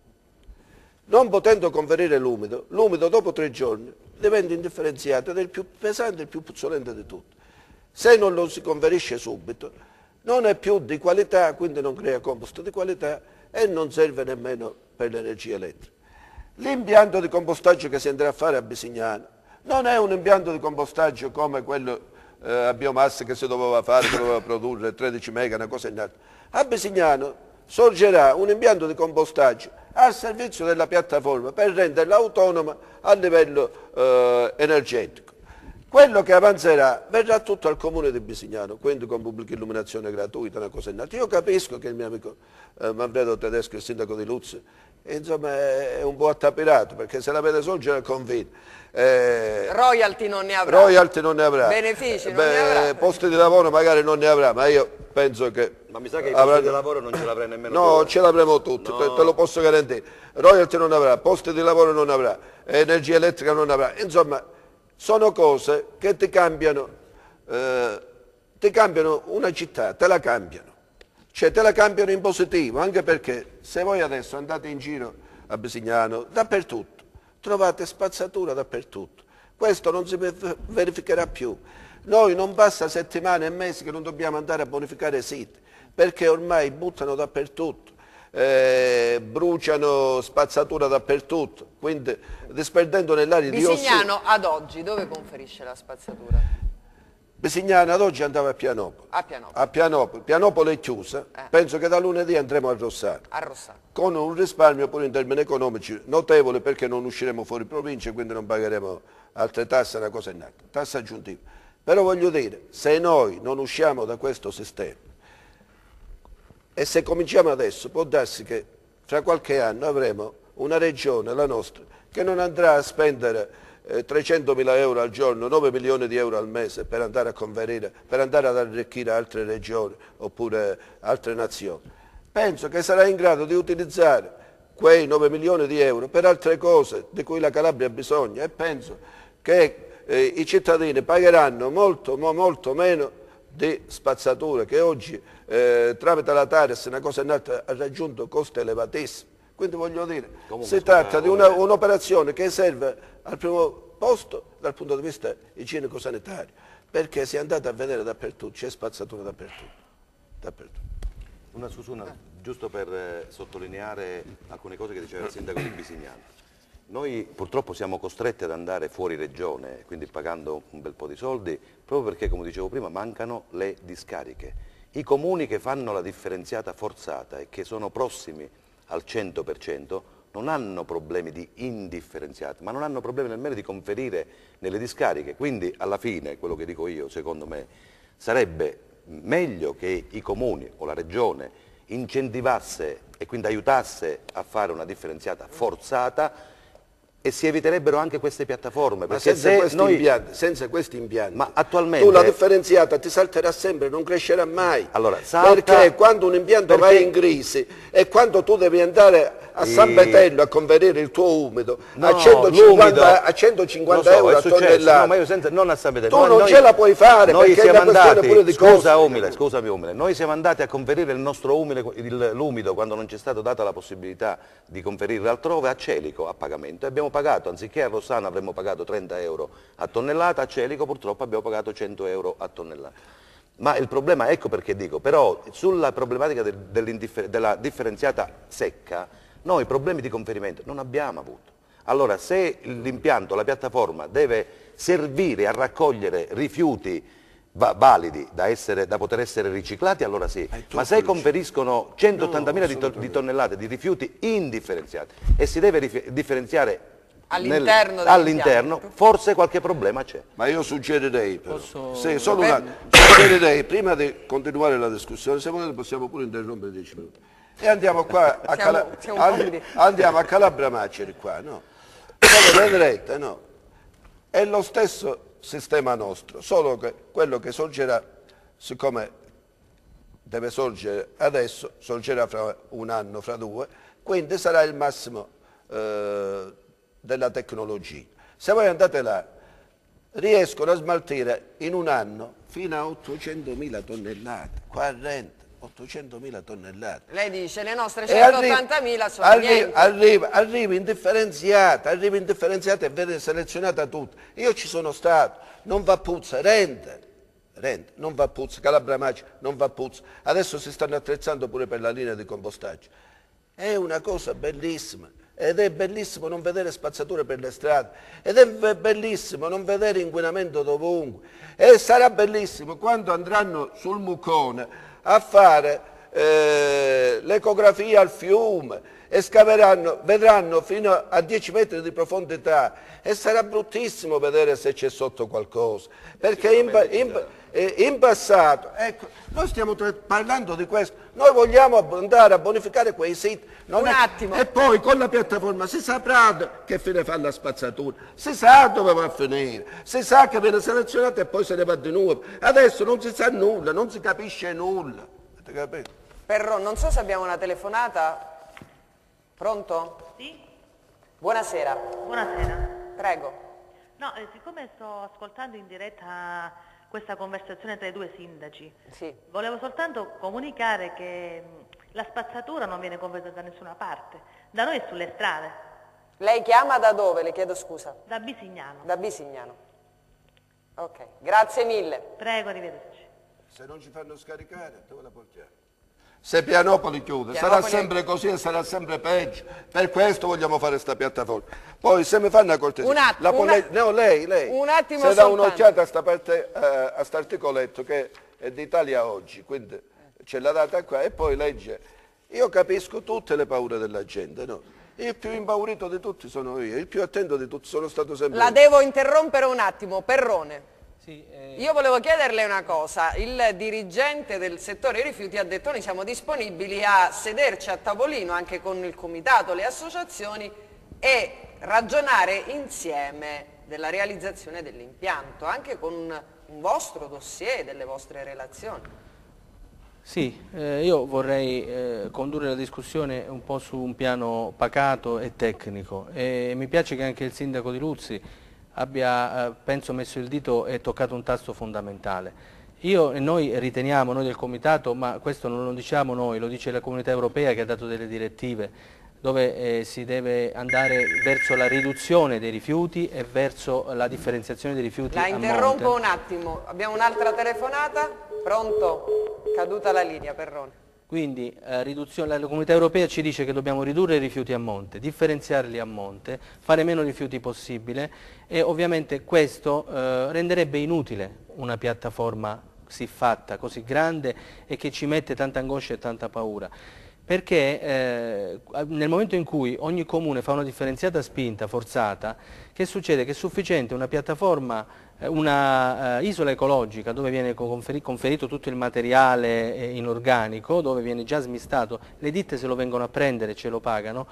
Non potendo conferire l'umido, l'umido dopo tre giorni diventa indifferenziato ed è il più pesante e il più puzzolente di tutti. Se non lo si conferisce subito, non è più di qualità, quindi non crea compost di qualità e non serve nemmeno per l'energia elettrica. L'impianto di compostaggio che si andrà a fare a Bisignano non è un impianto di compostaggio come quello eh, a biomassa che si doveva fare, che doveva produrre 13 mega, una cosa in alto. A Bisignano sorgerà un impianto di compostaggio al servizio della piattaforma per renderla autonoma a livello eh, energetico. Quello che avanzerà verrà tutto al comune di Bisignano, quindi con pubblica illuminazione gratuita, una cosa in alto. Io capisco che il mio amico eh, Manfredo Tedesco, il sindaco di Insomma è un po' attapirato perché se la vede sorgere al confine. Eh, royalty non ne avrà. Royalty non ne avrà. Benefici non Beh, ne avrà. Posti di lavoro magari non ne avrà, ma io penso che... Ma mi sa che i avrà... posti di lavoro non ce l'avrai nemmeno No, tu. ce l'avremo tutti, no. te, te, lo posso garantire. Royalty non avrà, posti di lavoro non avrà, energia elettrica non avrà. Insomma, sono cose che ti cambiano, eh, ti cambiano una città, te la cambiano. Cioè te la cambiano in positivo, anche perché se voi adesso andate in giro a Bisignano, dappertutto, trovate spazzatura dappertutto. Questo non si verificherà più. Noi non passa settimane e mesi che non dobbiamo andare a bonificare i siti, perché ormai buttano dappertutto, eh, bruciano spazzatura dappertutto, quindi disperdendo nell'aria di ossigeno. Bisignano ad oggi dove conferisce la spazzatura? Besignano ad oggi andava a Pianopoli. A Pianopoli. A Pianopoli. Pianopoli è chiusa, eh. penso che da lunedì andremo a Rossano. A Rossano. Con un risparmio pure in termini economici notevole perché non usciremo fuori provincia e quindi non pagheremo altre tasse, una cosa in alto, tasse aggiuntive. Però voglio dire, se noi non usciamo da questo sistema e se cominciamo adesso, può darsi che fra qualche anno avremo una regione, la nostra, che non andrà a spendere eh, 300 mila euro al giorno, 9 milioni di euro al mese per andare a conferire, per andare ad arricchire altre regioni oppure altre nazioni. Penso che sarà in grado di utilizzare quei 9 milioni di euro per altre cose di cui la Calabria ha bisogno e penso che eh, i cittadini pagheranno molto, molto meno di spazzatura che oggi eh, tramite la Tares una cosa innata ha raggiunto costi elevatissimi. Quindi voglio dire, Comunque, si tratta di un'operazione che serve al primo posto dal punto di vista igienico-sanitario, perché si è andato a vedere dappertutto, c'è spazzatura dappertutto. dappertutto. Una Susuna, giusto per eh, sottolineare alcune cose che diceva il sindaco di Bisignano. Noi purtroppo siamo costretti ad andare fuori regione, quindi pagando un bel po' di soldi, proprio perché, come dicevo prima, mancano le discariche. I comuni che fanno la differenziata forzata e che sono prossimi al 100% non hanno problemi di indifferenziata, ma non hanno problemi nemmeno di conferire nelle discariche. Quindi alla fine, quello che dico io, secondo me, sarebbe meglio che i comuni o la regione incentivasse e quindi aiutasse a fare una differenziata forzata e si eviterebbero anche queste piattaforme. Ma senza, se questi noi... impianti, senza, questi impianti, ma attualmente... tu la differenziata ti salterà sempre, non crescerà mai. Allora, salta... Perché quando un impianto Perché... va in crisi e quando tu devi andare a San Betello a converire il tuo umido no, a 150, a 150 so, euro a tonnellata. No, ma io senza, non a San Betello. Tu noi, non noi, ce la puoi fare noi siamo andati, pure di scusa umile, scusami umile, noi siamo andati a conferire il nostro l'umido quando non ci è stata data la possibilità di conferire altrove a Celico a pagamento e abbiamo pagato, anziché a Rossano avremmo pagato 30 euro a tonnellata, a Celico purtroppo abbiamo pagato 100 euro a tonnellata. Ma il problema, ecco perché dico, però sulla problematica del, della differenziata secca, noi problemi di conferimento non abbiamo avuto. Allora se l'impianto, la piattaforma deve servire a raccogliere rifiuti validi da, essere, da, poter essere riciclati, allora sì. Ma se conferiscono 180.000 no, di, tonnellate di rifiuti indifferenziati e si deve differenziare all'interno, all forse qualche problema c'è. Ma io suggerirei, però, Posso... sì, solo una, suggerirei, prima di continuare la discussione, se volete possiamo pure interrompere 10 minuti e andiamo qua a, siamo, Cala siamo and andiamo a Calabria Maceri qua, no? Come vedrete, no? È lo stesso sistema nostro, solo che quello che sorgerà, siccome deve sorgere adesso, sorgerà fra un anno, fra due, quindi sarà il massimo eh, della tecnologia. Se voi andate là, riescono a smaltire in un anno fino a 800.000 tonnellate, 40, 800.000 tonnellate. Lei dice le nostre 180.000 sono arri niente. arriva, arriva indifferenziata, arriva indifferenziata e viene selezionata tutta. Io ci sono stato, non va puzza, rende, rende, non va puzza, Calabria Maggi non va puzza. Adesso si stanno attrezzando pure per la linea di compostaggio. È una cosa bellissima ed è bellissimo non vedere spazzature per le strade. Ed è bellissimo non vedere inquinamento dovunque. E sarà bellissimo quando andranno sul Mucone a fare eh, l'ecografia al fiume e scaveranno, vedranno fino a 10 metri di profondità. E sarà bruttissimo vedere se c'è sotto qualcosa. Perché in, in, eh, in passato, ecco, noi stiamo parlando di questo, noi vogliamo andare a bonificare quei siti. Un attimo. E poi con la piattaforma si saprà che fine fa la spazzatura, si sa dove va a finire, si sa che viene selezionato e poi se ne va di nuovo. Adesso non si sa nulla, non si capisce nulla. Avete capito? Perro, non so se abbiamo una telefonata. Pronto? Sì? Buonasera. Buonasera. Prego. No, eh, siccome sto ascoltando in diretta questa conversazione tra i due sindaci. Sì. Volevo soltanto comunicare che la spazzatura non viene convertita da nessuna parte, da noi è sulle strade. Lei chiama da dove? Le chiedo scusa. Da Bisignano. Da Bisignano. Ok, grazie mille. Prego, arrivederci. Se non ci fanno scaricare, dove la portiamo? Se Pianopoli chiude, Pianopoli... sarà sempre così e sarà sempre peggio. Per questo vogliamo fare questa piattaforma. Poi se mi fanno una cortesia, un la una... no, lei, lei, un attimo se dà un'occhiata a parte, eh, articoletto che è d'Italia oggi, quindi c'è la data qua e poi legge. Io capisco tutte le paure della gente, no? Il più impaurito di tutti sono io, il più attento di tutti sono stato sempre La io. devo interrompere un attimo, Perrone. Sì, eh, Io volevo chiederle una cosa, il dirigente del settore rifiuti ha detto noi siamo disponibili a sederci a tavolino anche con il comitato, le associazioni e ragionare insieme della realizzazione dell'impianto, anche con un vostro dossier, delle vostre relazioni. Sì, eh, io vorrei eh, condurre la discussione un po' su un piano pacato e tecnico. E mi piace che anche il sindaco di Luzzi abbia, eh, penso, messo il dito e toccato un tasto fondamentale. Io e noi riteniamo, noi del Comitato, ma questo non lo diciamo noi, lo dice la Comunità Europea che ha dato delle direttive, dove eh, si deve andare verso la riduzione dei rifiuti e verso la differenziazione dei rifiuti La interrompo un attimo, abbiamo un'altra telefonata? Pronto? Caduta la linea, Perrone. Quindi eh, la comunità europea ci dice che dobbiamo ridurre i rifiuti a monte, differenziarli a monte, fare meno rifiuti possibile e ovviamente questo eh, renderebbe inutile una piattaforma siffatta, così grande e che ci mette tanta angoscia e tanta paura. Perché eh, nel momento in cui ogni comune fa una differenziata spinta forzata, che succede? Che è sufficiente una piattaforma una eh, isola ecologica dove viene conferi- conferito tutto il materiale eh, in organico, dove viene già smistato, le ditte se lo vengono a prendere ce lo pagano,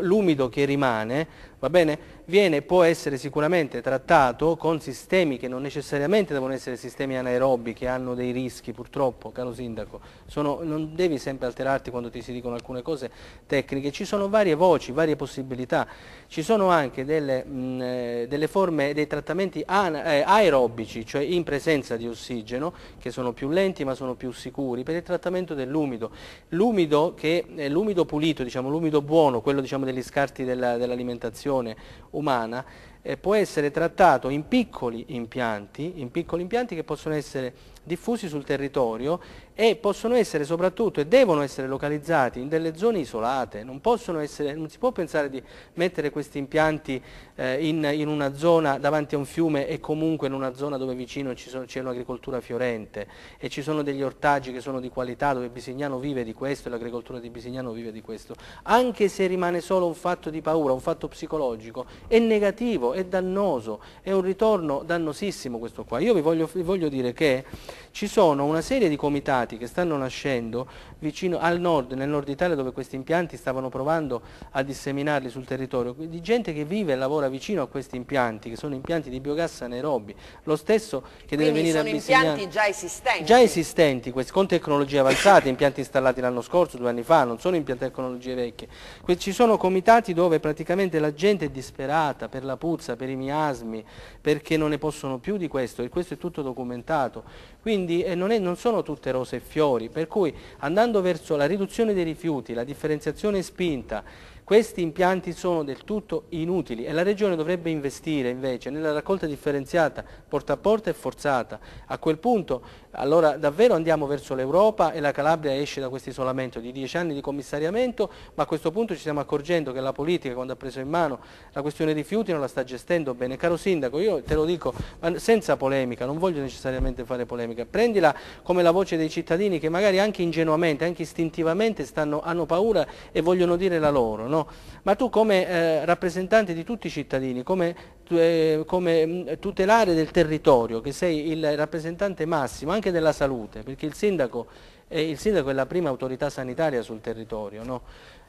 l'umido che rimane, bene, viene, può essere sicuramente trattato con sistemi che non necessariamente devono essere sistemi anaerobi che hanno dei rischi purtroppo, caro sindaco, sono, non devi sempre alterarti quando ti si dicono alcune cose tecniche, ci sono varie voci, varie possibilità, ci sono anche delle, mh, eh, delle forme, dei trattamenti ana- eh, aerobici, cioè in presenza di ossigeno, che sono più lenti ma sono più sicuri, per il trattamento dell'umido. L'umido, è l'umido pulito, diciamo, l'umido buono, quello diciamo, degli scarti della- dell'alimentazione umana, eh, può essere trattato in piccoli impianti, in piccoli impianti che possono essere diffusi sul territorio e possono essere soprattutto e devono essere localizzati in delle zone isolate, non, essere, non si può pensare di mettere questi impianti eh, in, in una zona davanti a un fiume e comunque in una zona dove vicino c'è un'agricoltura fiorente. E ci sono degli ortaggi che sono di qualità, dove Bisignano vive di questo e l'agricoltura di Bisignano vive di questo, anche se rimane solo un fatto di paura, un fatto psicologico, è negativo, è dannoso, è un ritorno dannosissimo questo qua. Io vi voglio, vi voglio dire che ci sono una serie di comitati che stanno nascendo vicino al nord, nel nord Italia dove questi impianti stavano provando a disseminarli sul territorio, di gente che vive e lavora vicino a questi impianti, che sono impianti di biogas anaerobi, lo stesso che deve Quindi venire sono a Bisignano. impianti già esistenti. Già esistenti, questi, con tecnologie avanzate, impianti installati l'anno scorso, due anni fa, non sono impianti tecnologie vecchie. Que- ci sono comitati dove praticamente la gente è disperata per la puzza, per i miasmi, perché non ne possono più di questo, e questo è tutto documentato. Quindi eh, non, è, non, sono tutte rose e fiori, per cui andando verso la riduzione dei rifiuti, la differenziazione spinta, questi impianti sono del tutto inutili e la Regione dovrebbe investire invece nella raccolta differenziata porta a porta e forzata. A quel punto allora davvero andiamo verso l'Europa e la Calabria esce da questo isolamento di dieci anni di commissariamento, ma a questo punto ci stiamo accorgendo che la politica quando ha preso in mano la questione rifiuti non la sta gestendo bene. Caro Sindaco, io te lo dico senza polemica, non voglio necessariamente fare polemica, prendila come la voce dei cittadini che magari anche ingenuamente, anche istintivamente stanno, hanno paura e vogliono dire la loro. No? ma tu come eh, rappresentante di tutti i cittadini, come, eh, come mm, tutelare del territorio, che sei il rappresentante massimo anche della salute, perché il sindaco, eh, il sindaco è la prima autorità sanitaria sul territorio, no?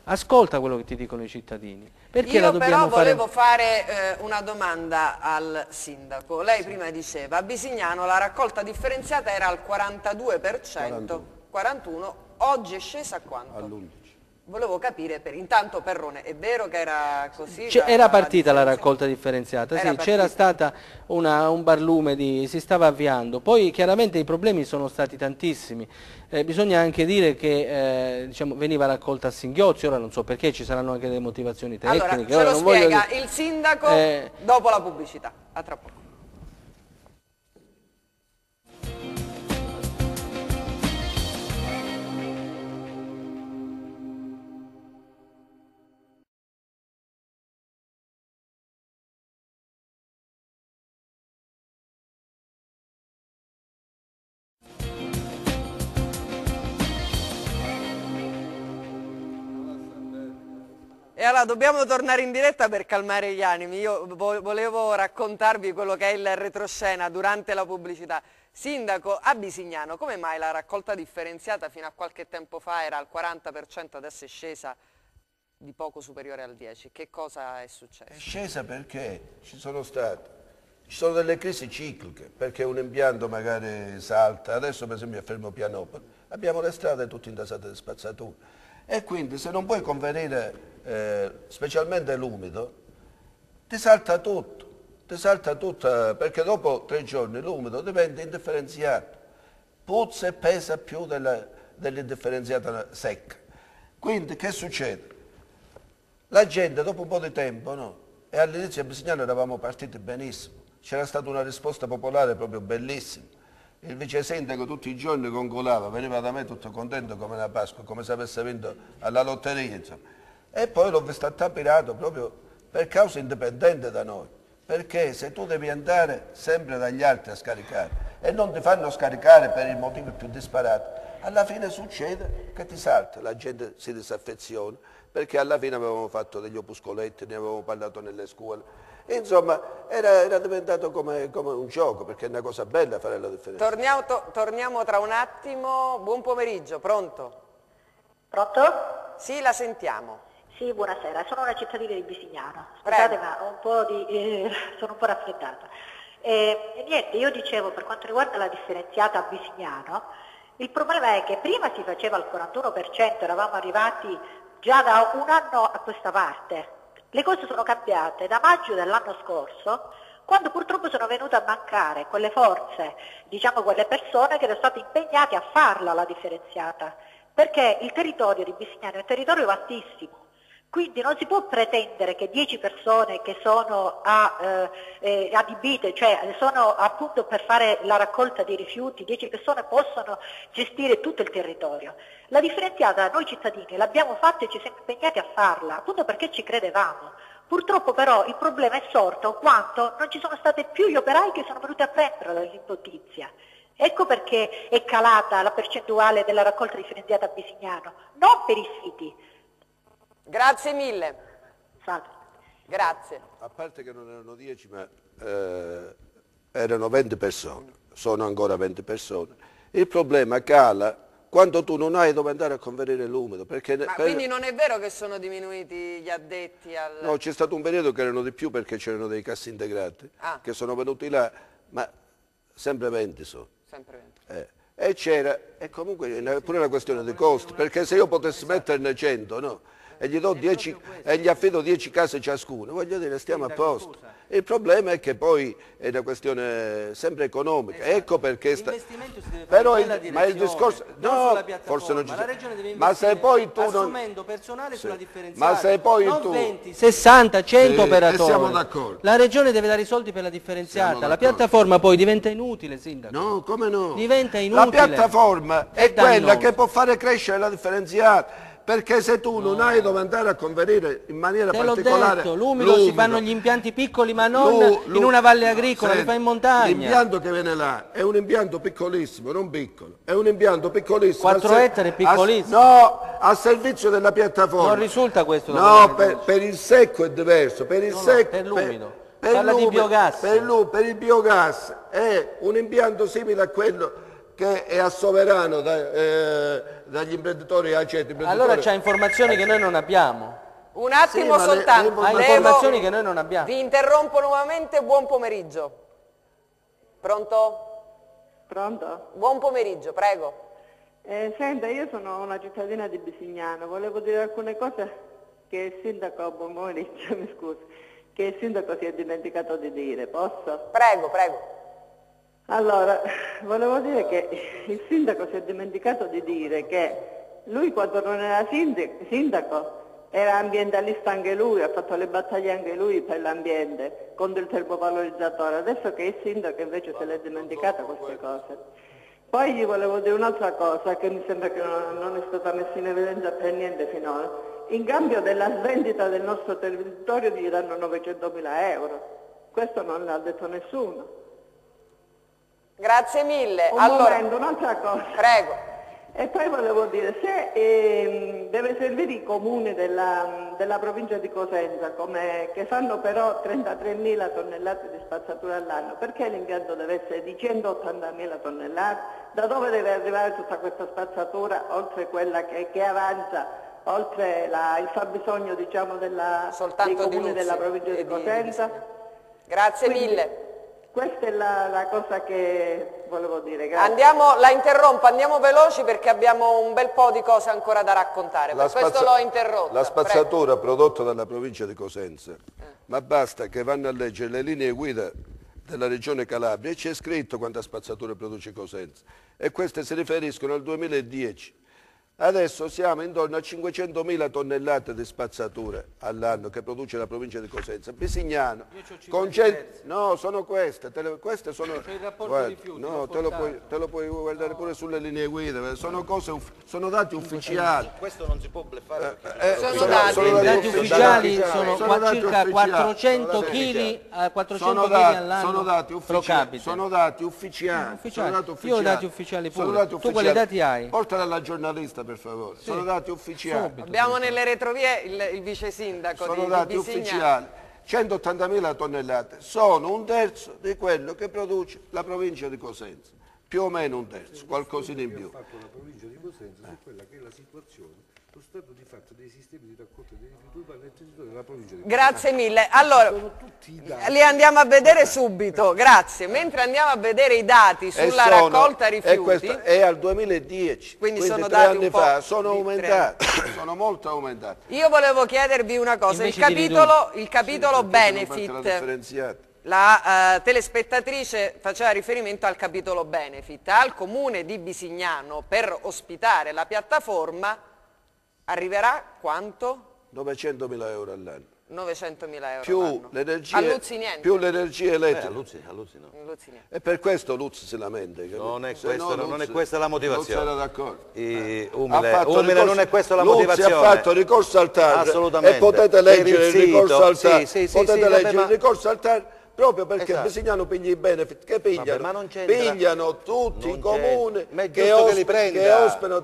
Ascolta quello che ti dicono i cittadini. Perché Io però volevo fare, fare eh, una domanda al sindaco. Lei sì. prima diceva a Bisignano la raccolta differenziata era al 42%, 41, 41 oggi è scesa a quanto? All'11. Volevo capire, per, intanto Perrone, è vero che era così? era partita la, raccolta differenziata, sì, c'era stata una, un barlume, di, si stava avviando, poi chiaramente i problemi sono stati tantissimi, eh, bisogna anche dire che eh, diciamo, veniva raccolta a singhiozzi, ora non so perché, ci saranno anche delle motivazioni tecniche. Allora, ce lo spiega voglio... il sindaco eh, dopo la pubblicità, a tra poco. Dobbiamo tornare in diretta per calmare gli animi. Io volevo raccontarvi quello che è il retroscena durante la pubblicità. Sindaco, a Bisignano, come mai la raccolta differenziata fino a qualche tempo fa era al 40%, adesso è scesa di poco superiore al 10%? Che cosa è successo? È scesa perché ci sono state, ci sono delle crisi cicliche, perché un impianto magari salta, adesso per esempio a Fermo Pianopoli, abbiamo le strade tutte intasate di spazzatura e quindi se non puoi convenire eh, specialmente l'umido, ti salta tutto, ti salta tutto perché dopo tre giorni l'umido diventa indifferenziato, puzza e pesa più dell'indifferenziata secca. Quindi che succede? La gente dopo un po' di tempo, no? E all'inizio a Bisignano eravamo partiti benissimo, c'era stata una risposta popolare proprio bellissima il vice sindaco tutti i giorni concolava, veniva da me tutto contento come una Pasqua, come se avesse vinto alla lotteria. Insomma. E poi l'ho visto attapirato proprio per causa indipendente da noi. Perché se tu devi andare sempre dagli altri a scaricare e non ti fanno scaricare per i motivi più disparati, alla fine succede che ti salta, la gente si disaffeziona, perché alla fine avevamo fatto degli opuscoletti, ne avevamo parlato nelle scuole Insomma, era, era diventato come, come, un gioco, perché è una cosa bella fare la differenza. Torniamo, to, torniamo tra un attimo. Buon pomeriggio, pronto? Pronto? Sì, la sentiamo. Sì, buonasera, sono una cittadina di Bisignano. Scusate, ma un di, eh, [laughs] sono un po' raffreddata. Eh, e niente, io dicevo, per quanto riguarda la differenziata a Bisignano, il problema è che prima si faceva al 41%, eravamo arrivati già da un anno a questa parte, le cose sono cambiate da maggio dell'anno scorso, quando purtroppo sono venute a mancare quelle forze, diciamo quelle persone che erano state impegnate a farla la differenziata, perché il territorio di Bisignano è un territorio vastissimo, quindi non si può pretendere che 10 persone che sono a, eh, eh, adibite, cioè sono appunto per fare la raccolta dei rifiuti, 10 persone possano gestire tutto il territorio. La differenziata noi cittadini l'abbiamo fatta e ci siamo impegnati a farla, appunto perché ci credevamo. Purtroppo però il problema è sorto quanto non ci sono stati più gli operai che sono venuti a prendere dall'impotizia. Ecco perché è calata la percentuale della raccolta differenziata a Bisignano, non per i siti, Grazie mille. Salve. Grazie. A parte che non erano 10, ma eh, erano 20 persone, sono ancora 20 persone. Il problema cala quando tu non hai dove andare a converire l'umido. Ma per... quindi non è vero che sono diminuiti gli addetti al... No, c'è stato un periodo che erano di più perché c'erano dei cassi integrati ah. che sono venuti là, ma sempre 20 sono. Sempre 20. Eh. E c'era, e comunque è pure una questione di costi, perché se io potessi metterne 100, no? E gli, do 10, e gli affido 10 case ciascuno, voglio dire stiamo a posto. Il problema è che poi è una questione sempre economica, ecco perché sta... Però il, ma il discorso no, forse non ci la deve ma se poi tu non assumendo personale sulla differenziata. Ma se poi tu 20, 60, 100 Sì, e operatori. siamo d'accordo. La regione deve dare i soldi per la differenziata. La piattaforma poi diventa inutile, sindaco. No, come no? Diventa La inutile. piattaforma è, quella che può fare crescere la differenziata. Perché se tu non hai dove andare a converire in maniera Te particolare detto, l'umido si fanno gli impianti piccoli ma non in una valle agricola, li fa in montagna. L'impianto che viene là è un impianto piccolissimo, non piccolo, è un impianto piccolissimo. Quattro al se- ettari è a- piccolissimo. no, a servizio della piattaforma. Non risulta questo No, per, per il secco è diverso, per il No, no, secco... per l'umido. per Parla di l'umido, biogas. Per, per il biogas è un impianto simile a quello che è a Soverano da- eh, dagli imprenditori aceti. Allora c'ha informazioni che noi non abbiamo. Un attimo Sì, le- soltanto, le Ha devo- informazioni che noi non abbiamo. vi interrompo nuovamente, buon pomeriggio. Pronto? Pronto? Buon pomeriggio, prego. Eh, senta, io sono una cittadina di Bisignano, volevo dire alcune cose che il sindaco, buon pomeriggio, [laughs] mi scusi, che il sindaco si è dimenticato di dire, posso? Prego, prego. Allora, volevo dire che il sindaco si è dimenticato di dire che lui quando non era sindaco era ambientalista anche lui, ha fatto le battaglie anche lui per l'ambiente contro il termovalorizzatore, adesso che è il sindaco invece se l'è dimenticata queste cose. Poi gli volevo dire un'altra cosa che mi sembra che non, è stata messa in evidenza per niente finora. In cambio della svendita del nostro territorio gli danno 900 mila euro. Questo non l'ha detto nessuno. Grazie mille. Un allora, momento, un'altra cosa. prego. E poi volevo dire, se ehm, deve servire i comuni della, della provincia di Cosenza, come, che fanno però 33.000 tonnellate di spazzatura all'anno, perché l'impianto deve essere di 180.000 tonnellate? Da dove deve arrivare tutta questa spazzatura, oltre quella che, che avanza, oltre la- il fabbisogno diciamo, della, dei di comuni della provincia di di- Cosenza? Grazie Quindi, mille. Questa è la, la cosa che volevo dire. Grazie. Andiamo, la interrompo, andiamo veloci perché abbiamo un bel po' di cose ancora da raccontare. Per questo spazza- l'ho interrotta. La Prego. spazzatura prodotta dalla provincia di Cosenza, ma basta che vanno a leggere le linee guida della regione Calabria e c'è scritto quanta spazzatura produce Cosenza e queste si riferiscono al 2010. Adesso siamo intorno a 500.000 tonnellate di spazzatura all'anno che produce la provincia di Cosenza. Bisignano, con cent- no, sono queste, te le- queste sono... C'è il rapporto guarda, rifiuti, no, te lo, puoi, te lo puoi guardare pure sulle linee guida, sono, cose sono dati ufficiali. Questo non si può bleffare perché Eh, Sono dati. I dati ufficiali dati sono, sono dati circa ufficiali. 400 Sono dati kg ufficiali. a 400 Sono kg dati, all'anno sono dati ufficiali, sono dati ufficiali, Ufficiali. sono dati Io ho ufficiali. dati ufficiali Sono pure. dati Tu ufficiali. quali dati hai? Portali alla giornalista per favore, sono dati ufficiali. Subito. Abbiamo nelle retrovie il, il vice sindaco Sono di, di dati Bisignano. ufficiali. 180.000 tonnellate sono un terzo di quello che produce la provincia di Cosenza, più o meno un terzo, qualcosina in più. fatto la provincia di Cosenza su quella che è la situazione, lo stato di fatto dei sistemi di raccolta dei rifiuti urbani nel territorio della provincia di. Grazie mille. Allora, li andiamo a vedere subito, grazie. Mentre andiamo a vedere i dati sulla sono- raccolta e rifiuti, questo è al 2010, Quindi quindi, sono tre dati un anni po' fa sono aumentati, [coughs] sono molto aumentati. io volevo chiedervi una cosa. Il Invece capitolo, il capitolo la benefit, la eh, telespettatrice faceva riferimento al capitolo benefit, al comune di Bisignano per ospitare la piattaforma arriverà quanto? 900.000 euro all'anno. 900 mila euro Più l'energia, più l'energia Eh, a elettrica. Luzzi, a Luzzi no. E per questo Lutz si lamenta. Non è questo- no non è questa la motivazione. Lutz era d'accordo. Ha umile, fatto umile ricorso- non è questa la Luzzi motivazione. ha fatto ricorso al TAR Assolutamente. e potete leggere il il, ricorso al TAR, sì, sì, sì, potete sì, vabbè, leggere ma- il ricorso al TAR proprio perché Esatto. Bisignano piglia i benefit, che pigliano? ma non c'entra. pigliano tutti i comuni che, che che ospitano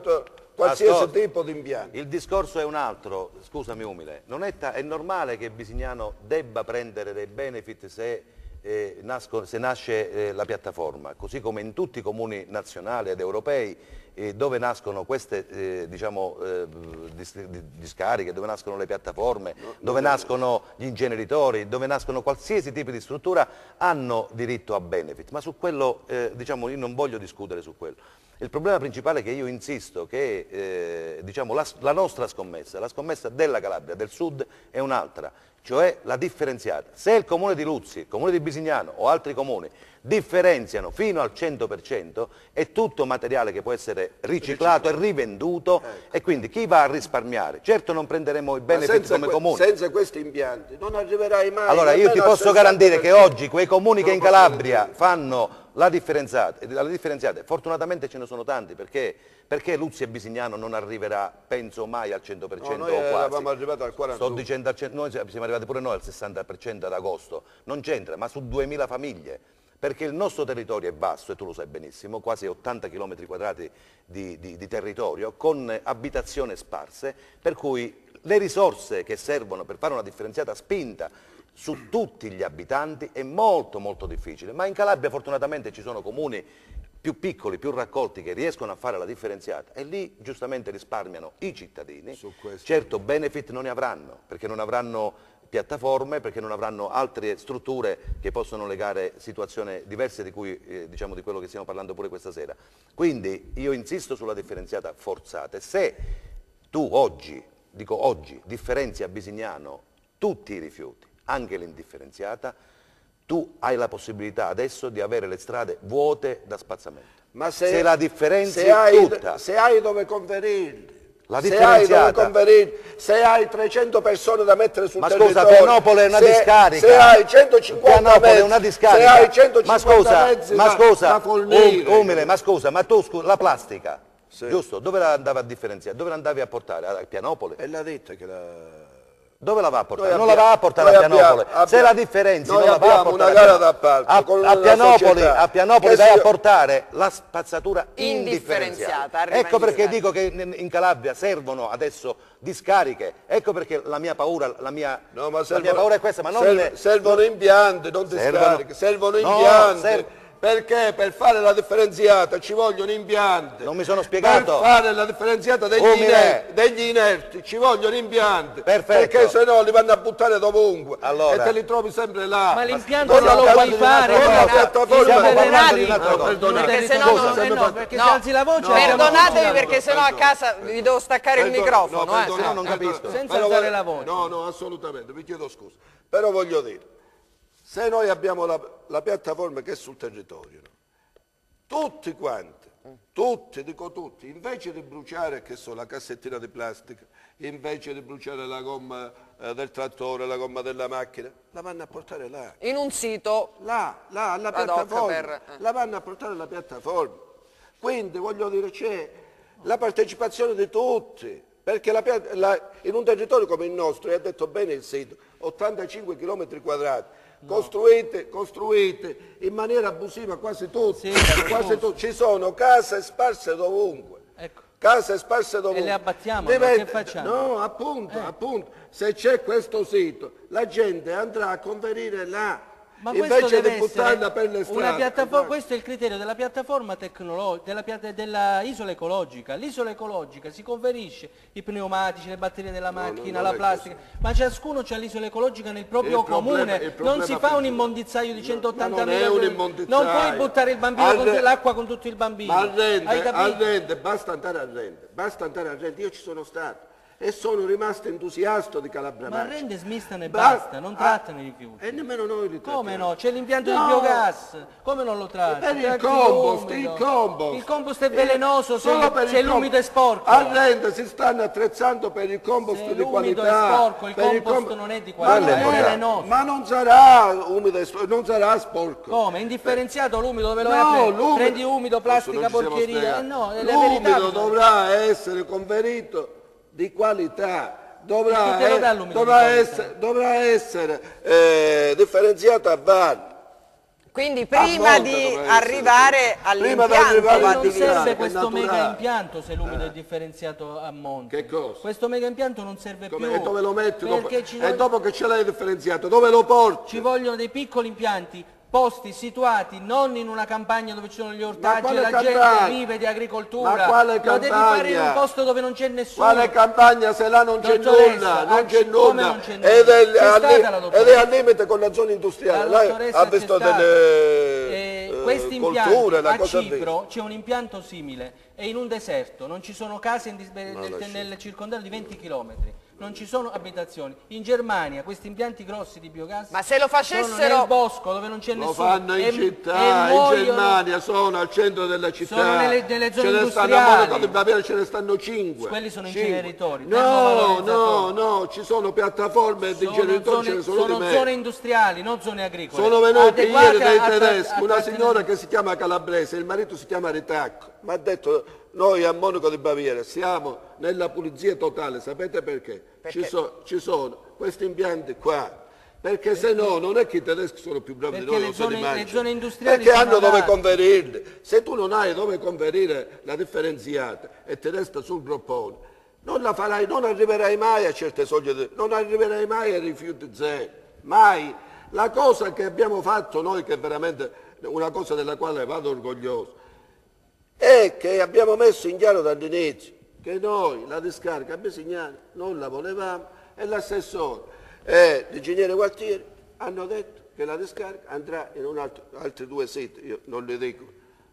qualsiasi Ascolta. tipo di impianto. Il discorso è un altro, scusami umile, non è, è normale che Bisignano debba prendere dei benefit se, eh, nasco- se nasce eh, la piattaforma, così come in tutti i comuni nazionali ed europei eh, dove nascono queste eh, diciamo, eh, dis- di- discariche, dove nascono le piattaforme, dove nascono gli inceneritori, dove nascono qualsiasi tipo di struttura hanno diritto a benefit, ma su quello eh, diciamo, io non voglio discutere su quello. Il problema principale che io insisto che eh, diciamo, la, la nostra scommessa, la scommessa della Calabria, del sud, è un'altra, cioè la differenziata. Se il comune di Luzzi, il comune di Bisignano o altri comuni differenziano fino al 100%, è tutto materiale che può essere riciclato e rivenduto ecco. e quindi chi va a risparmiare? Certo non prenderemo i benefit come comune. Senza questi impianti non arriverai mai. Allora io ti posso garantire che oggi quei comuni che in Calabria fanno la differenziata, la differenziata, fortunatamente ce ne sono tanti perché, perché Luzzi e Bisignano non arriverà, penso mai al 100% no, noi o quasi. eravamo arrivati al 40%. Sto dicendo, noi siamo arrivati pure noi al 60% ad agosto, non c'entra, ma su 2000 famiglie perché il nostro territorio è basso, e tu lo sai benissimo, quasi 80 km quadrati di, di, di territorio, con abitazioni sparse, per cui le risorse che servono per fare una differenziata spinta su tutti gli abitanti è molto molto difficile, ma in Calabria fortunatamente ci sono comuni più piccoli, più raccolti che riescono a fare la differenziata e lì giustamente risparmiano i cittadini, certo benefit non ne avranno perché non avranno piattaforme perché non avranno altre strutture che possono legare situazioni diverse di, cui, eh, diciamo, di quello che stiamo parlando pure questa sera. Quindi io insisto sulla differenziata forzata e se tu oggi, dico oggi, differenzi a Bisignano tutti i rifiuti, anche l'indifferenziata, tu hai la possibilità adesso di avere le strade vuote da spazzamento. Ma se, se la differenza è tutta. Se hai dove conferirli la se hai, se hai 300 persone da mettere sul ma territorio... Ma scusa, Pianopoli è una se, discarica. Se hai 150 Pianopoli è una discarica. Se hai 150 ma scusa, mezzi ma scusa, da umile, ma scusa, ma tu scusa, la plastica, sì. giusto? Dove la andavi a differenziare? Dove la andavi a portare? A Pianopoli? E l'ha detto che la... Dove la va a portare? non la va a portare a Pianopoli. Abbiamo, Se la differenzi non la va a portare una gara d'appalto a, a, Pianopoli, a Pianopoli vai a portare la spazzatura indifferenziata. Ecco perché dico che in Calabria servono adesso discariche. Ecco perché la mia paura, la mia, no, servono, la mia paura è questa, ma non servono, servono impianti, non discariche, servono, servono impianti. No, serv perché per fare la differenziata ci vogliono impianti. Non mi sono spiegato. Per fare la differenziata degli, inerti, degli inerti, ci vogliono impianti. Perfetto. Perché se no li vanno a buttare dovunque. Allora. E te li trovi sempre là. Ma l'impianto non lo puoi fare. Con la piattaforma. Siamo parlando di un'altra cosa. Perché se no, no, no, perché se alzi la voce. Perdonatemi perché se no a casa vi devo staccare il microfono. No, se no non capisco. Senza alzare la voce. No, no, assolutamente, vi chiedo scusa. Però voglio dire, se noi abbiamo la, la piattaforma che è sul territorio, tutti quanti, tutti, dico tutti, invece di bruciare che so, la cassettina di plastica, invece di bruciare la gomma eh, del trattore, la gomma della macchina, la vanno a portare là. In un sito? Là, là, alla piattaforma. Per... Eh. La vanno a portare alla piattaforma. Quindi voglio dire c'è la partecipazione di tutti, perché la, la, in un territorio come il nostro, e ha detto bene il sito, 85 km quadrati, No. Costruite, costruite in maniera abusiva quasi tutti, sì, quasi tutti. ci sono case sparse dovunque. Ecco. Case sparse dovunque. E le abbattiamo, Deve... che facciamo? No, appunto, eh. appunto, se c'è questo sito, la gente andrà a conferire là ma invece di buttarla per le strade. Questo è il criterio della piattaforma della, piatta della isola ecologica. L'isola ecologica si conferisce i pneumatici, le batterie della macchina, no, la plastica, ma ciascuno ha l'isola ecologica nel proprio il comune. Problema, non si fa un immondizzaio di 180 no, non, non puoi buttare il bambino con l'acqua con tutto il bambino. Ma a rende, basta andare a rende, basta andare a rende. Io ci sono stato e sono rimasto entusiasta di Calabria Ma rende smistano e ba basta, non trattano i rifiuti. E nemmeno noi li trattiamo. Come no? C'è l'impianto no. di biogas, come non lo tratti? Per il compost, il compost. Il compost è velenoso se, se l'umido è sporco. A Rende si stanno attrezzando per il compost se di qualità. Se è sporco, il compost comp non è di qualità, ma è velenoso. Ma non sarà umido, non sarà sporco. Come? Indifferenziato l'umido dove lo no, Prendi umido, plastica, porcheria. Eh no, l'umido dovrà essere conferito di qualità dovrà, è, dovrà essere, dovrà essere eh, differenziata a valle. Quindi prima di arrivare all'impianto non serve questo mega impianto se l'umido eh. è differenziato a monte. Che cosa? Questo mega impianto non serve Come, più. E dove lo metti? Dopo, e dopo che ce l'hai differenziato, dove lo porti? Ci vogliono dei piccoli impianti posti situati non in una campagna dove ci sono gli ortaggi e la campagna? gente vive di agricoltura. Ma quale campagna? Lo devi fare in un posto dove non c'è nessuno. Quale campagna se là non c'è nulla? Non c'è nulla. Ed è, al, ed è al limite con la zona industriale. La ha visto delle... E Questi colture, impianti una a Cipro c'è un impianto simile, è in un deserto, non ci sono case in nel, nel circondario di 20 km, non ci sono abitazioni. In Germania questi impianti grossi di biogas Ma se lo sono facessero... nel bosco dove non c'è Lo nessuno. fanno in e- città, e in Germania, sono al centro della città. Sono nelle- nelle zone ce ne stanno a industriali. Di Baviera, ce ne stanno cinque. Quelli sono Cinque. inceneritori, No, no, no, ci sono piattaforme di Sono inceneritori, ce ne zone, sono, sono di zone industriali, non zone agricole. Sono venuti Adeguate ieri dei a- tedeschi, una signora che si chiama Calabrese, il marito si chiama Ritacco, mi ha detto noi a Monaco di Baviera siamo nella pulizia totale, sapete perché? Ci, so- ci sono questi impianti qua. Perché se no non è che i tedeschi sono più bravi di Perché noi, non se li mangiano. Perché sono hanno dove conferirli. Se tu non hai dove conferire la differenziata e ti resta sul groppone, non la farai, non arriverai mai a certe soglie, non arriverai mai ai rifiuti zero. Mai. La cosa che abbiamo fatto noi, che è veramente una cosa della quale vado orgoglioso, è che abbiamo messo in chiaro dall'inizio che noi la discarica a Besignano non la volevamo e l'assessore e l'ingegnere Gualtieri hanno detto che la discarica andrà in un altro, altri due siti, io non li dico,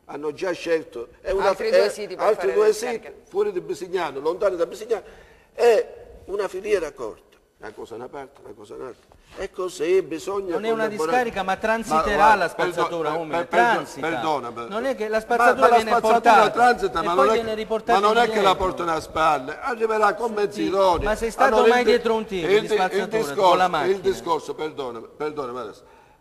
hanno già scelto è una- Altri due siti altri due siti fuori di Besignano, lontani da Besignano, è una filiera corta, una cosa una parte, una cosa un'altra. E così bisogna Non è una discarica, ma transiterà guarda, la spazzatura perdo- umile, per-. Perdona, per- Non è che la Ma- spazzatura ma la viene spazzatura portata transita, ma non che- ma non è che la portano a spalle, arriverà con mezzi idonei. Ma sei stato Allora, mai il di- dietro un tigre il di di- il spazzatura, discorso- la? Il discorso, perdona, perdona.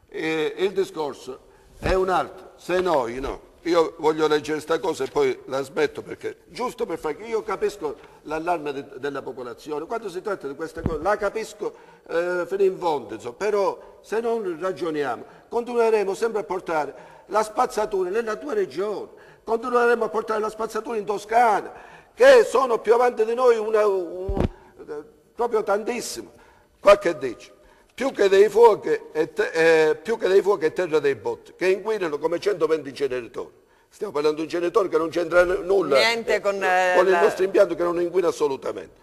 Eh, il discorso è un altro. Se noi, no, io voglio leggere questa cosa e poi la smetto perché, giusto per fare io capisco l'allarme de- della popolazione, quando si tratta di queste cose la capisco eh, fino in fondo, insomma. però se non ragioniamo continueremo sempre a portare la spazzatura nella tua regione, continueremo a portare la spazzatura in Toscana, che sono più avanti di noi una- un- eh, proprio tantissimo. Qua che dice? Più che dei fuochi e, te- eh, più che dei fuochi e terra dei botti, che inquinano come 120 inceneritori. Stiamo parlando di un inceneritore che non c'entra nulla Niente con, eh, con il la- nostro impianto che non inquina assolutamente.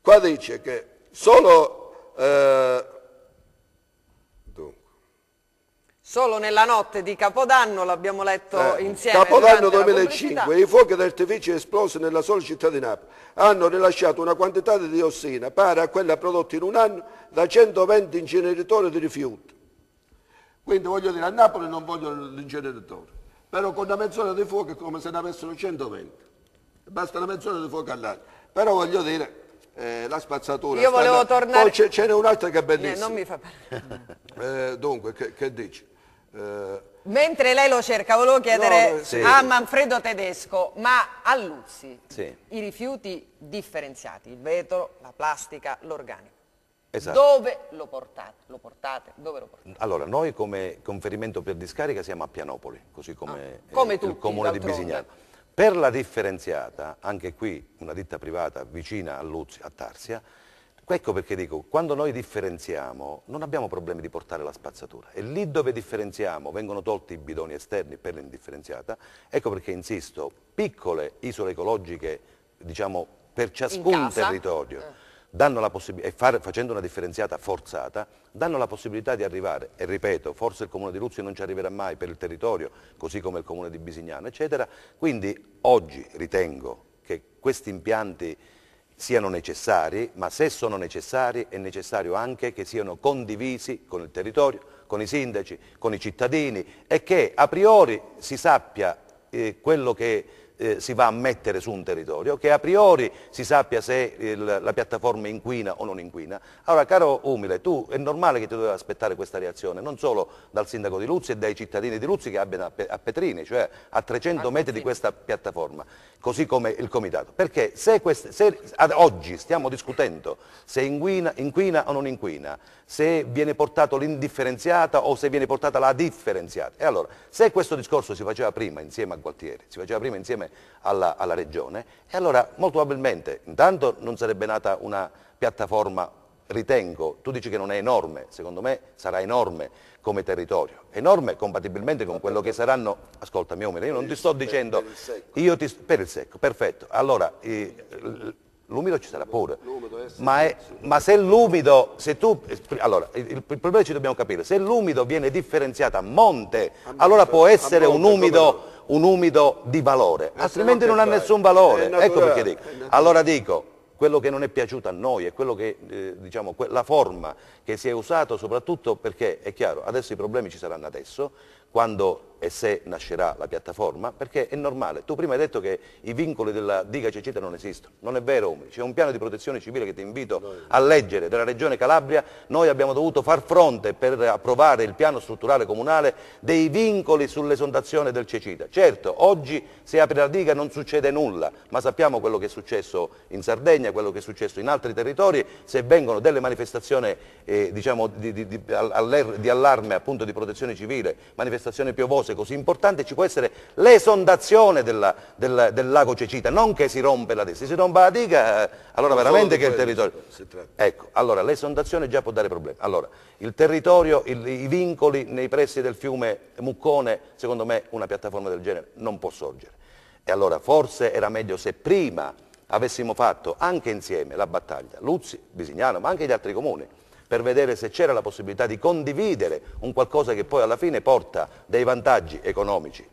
Qua dice che solo... eh, dunque, Solo nella notte di Capodanno, l'abbiamo letto Eh, insieme Capodanno durante la 2005, pubblicità. i fuochi d'artificio esplosi nella sola città di Napoli hanno rilasciato una quantità di diossina pari a quella prodotta in un anno da 120 inceneritori di rifiuti. Quindi voglio dire, a Napoli non vogliono l'inceneritore, però con una mezz'ora di fuoco è come se ne avessero 120. Basta una mezz'ora di fuoco all'anno. Però voglio dire, eh, la spazzatura... Io volevo là. tornare- Poi c'è, ce n'è un'altra che è Eh, bellissima. non mi fa parlare. [laughs] Eh, dunque, che, che dici? Eh, Mentre lei lo cerca, volevo chiedere No, sì. a Manfredo Tedesco, ma a Luzzi, Sì. i rifiuti differenziati, il vetro, la plastica, l'organico, Esatto. dove lo portate? Lo portate? Dove lo portate? Allora, noi come conferimento per discarica siamo a Pianopoli, così come, Ah, come eh, tutti, il comune di. Bisignano. Per la differenziata, anche qui una ditta privata vicina a Luzzi, a Tarsia, ecco perché dico, quando noi differenziamo non abbiamo problemi di portare la spazzatura. E lì dove differenziamo vengono tolti i bidoni esterni per l'indifferenziata, ecco perché insisto, piccole isole ecologiche, diciamo, per ciascun territorio, danno la possibilità, e fare- facendo una differenziata forzata, danno la possibilità di arrivare, e ripeto, forse il comune di Luzzi non ci arriverà mai per il territorio, così come il comune di Bisignano, eccetera. Quindi oggi ritengo che questi impianti siano necessari, ma se sono necessari è necessario anche che siano condivisi con il territorio, con i sindaci, con i cittadini e che a priori si sappia eh, quello che eh, si va a mettere su un territorio, che a priori si sappia se il- la piattaforma inquina o non inquina. Allora, caro Umile, tu è normale che ti dovevi aspettare questa reazione, non solo dal sindaco di Luzzi e dai cittadini di Luzzi che abitano a, Pe- a Petrini, cioè a 300 metri di questa piattaforma, così come il comitato. Perché se, queste- se oggi stiamo discutendo se inquina, inquina o non inquina, se viene portato l'indifferenziata o se viene portata la differenziata. E allora, se questo discorso si faceva prima insieme a Gualtieri, si faceva prima insieme alla, alla Regione, e allora molto probabilmente intanto non sarebbe nata una piattaforma, ritengo, tu dici che non è enorme, secondo me sarà enorme come territorio, enorme compatibilmente con quello che saranno, ascoltami Omine, io non ti sto dicendo, ti, per il secco, perfetto, allora eh, l'umido ci sarà pure. Ma, è, ma, se l'umido, se tu, allora, il, il, problema ci dobbiamo capire, se l'umido viene differenziato a monte, allora può essere un umido, un umido di valore, altrimenti non ha nessun valore. Ecco perché dico. Allora dico, quello che non è piaciuto a noi è quello che, eh, diciamo, la forma che si è usata soprattutto perché, è chiaro, adesso i problemi ci saranno adesso, quando e se nascerà la piattaforma, perché è normale. Tu prima hai detto che i vincoli della diga cecita non esistono, non è vero, c'è un piano di protezione civile che ti invito a leggere della Regione Calabria, noi abbiamo dovuto far fronte per approvare il piano strutturale comunale dei vincoli sull'esondazione del cecita. Certo, oggi se apre la diga non succede nulla, ma sappiamo quello che è successo in Sardegna, quello che è successo in altri territori, se vengono delle manifestazioni eh, diciamo, di, di, di, di allarme appunto di protezione civile, piovose, cose così importanti ci può essere l'esondazione del, del, lago Cecita, non che si rompe la diga, se si rompe la diga eh, allora non veramente che il territorio... Ecco, allora l'esondazione già può dare problemi. Allora, il territorio, il, i vincoli nei pressi del fiume Muccone, secondo me una piattaforma del genere non può sorgere. E allora forse era meglio se prima avessimo fatto anche insieme la battaglia, Luzzi, Bisignano, ma anche gli altri comuni, per vedere se c'era la possibilità di condividere un qualcosa che poi alla fine porta dei vantaggi economici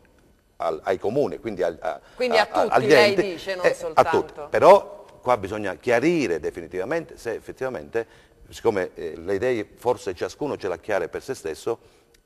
al, ai comuni, quindi, a, a, quindi a, a tutti, agli enti, lei dice, non eh, soltanto. A tutti. Però qua bisogna chiarire definitivamente se effettivamente, siccome eh, le idee forse ciascuno ce l'ha chiare per se stesso,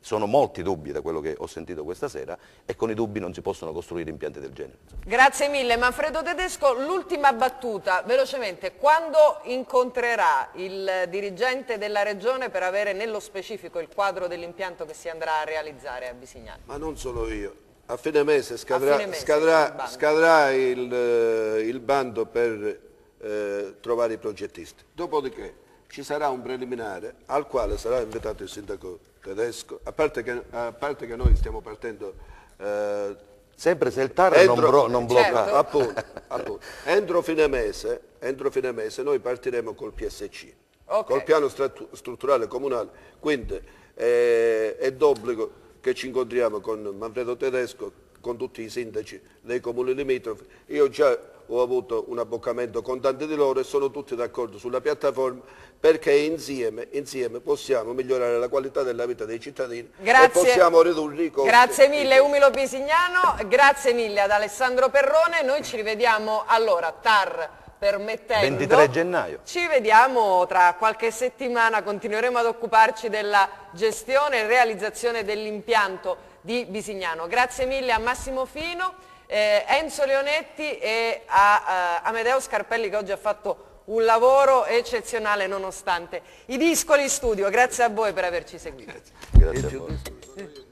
sono molti dubbi da quello che ho sentito questa sera e con i dubbi non si possono costruire impianti del genere. Grazie mille. Manfredo Tedesco, l'ultima battuta, velocemente, quando incontrerà il dirigente della Regione per avere nello specifico il quadro dell'impianto che si andrà a realizzare a Bisignano? Ma non solo io. A fine mese scadrà, fine mese scadrà, il, scadrà il, eh, il, bando per eh, trovare i progettisti. Dopodiché ci sarà un preliminare al quale sarà invitato il sindaco tedesco, a parte che, a parte che noi stiamo partendo... Eh, Sempre se il TAR entro, non, non blocca. Certo. Appunto, appunto. Entro, fine mese, entro fine mese noi partiremo col PSC, okay. col piano strutturale comunale, quindi eh, è d'obbligo che ci incontriamo con Manfredo Tedesco, con tutti i sindaci dei comuni limitrofi. Io già ho avuto un abboccamento con tanti di loro e sono tutti d'accordo sulla piattaforma perché insieme, insieme, possiamo migliorare la qualità della vita dei cittadini grazie. e possiamo ridurre i costi. Grazie mille Umilo Pisignano, grazie mille ad Alessandro Perrone, noi ci rivediamo allora, TAR permettendo. 23 gennaio. Ci vediamo tra qualche settimana, continueremo ad occuparci della gestione e realizzazione dell'impianto di Bisignano. Grazie mille a Massimo Fino, eh, Enzo Leonetti e a eh, Amedeo Scarpelli che oggi ha fatto un lavoro eccezionale nonostante i discoli studio. Grazie a voi per averci seguito. Grazie, Grazie a voi.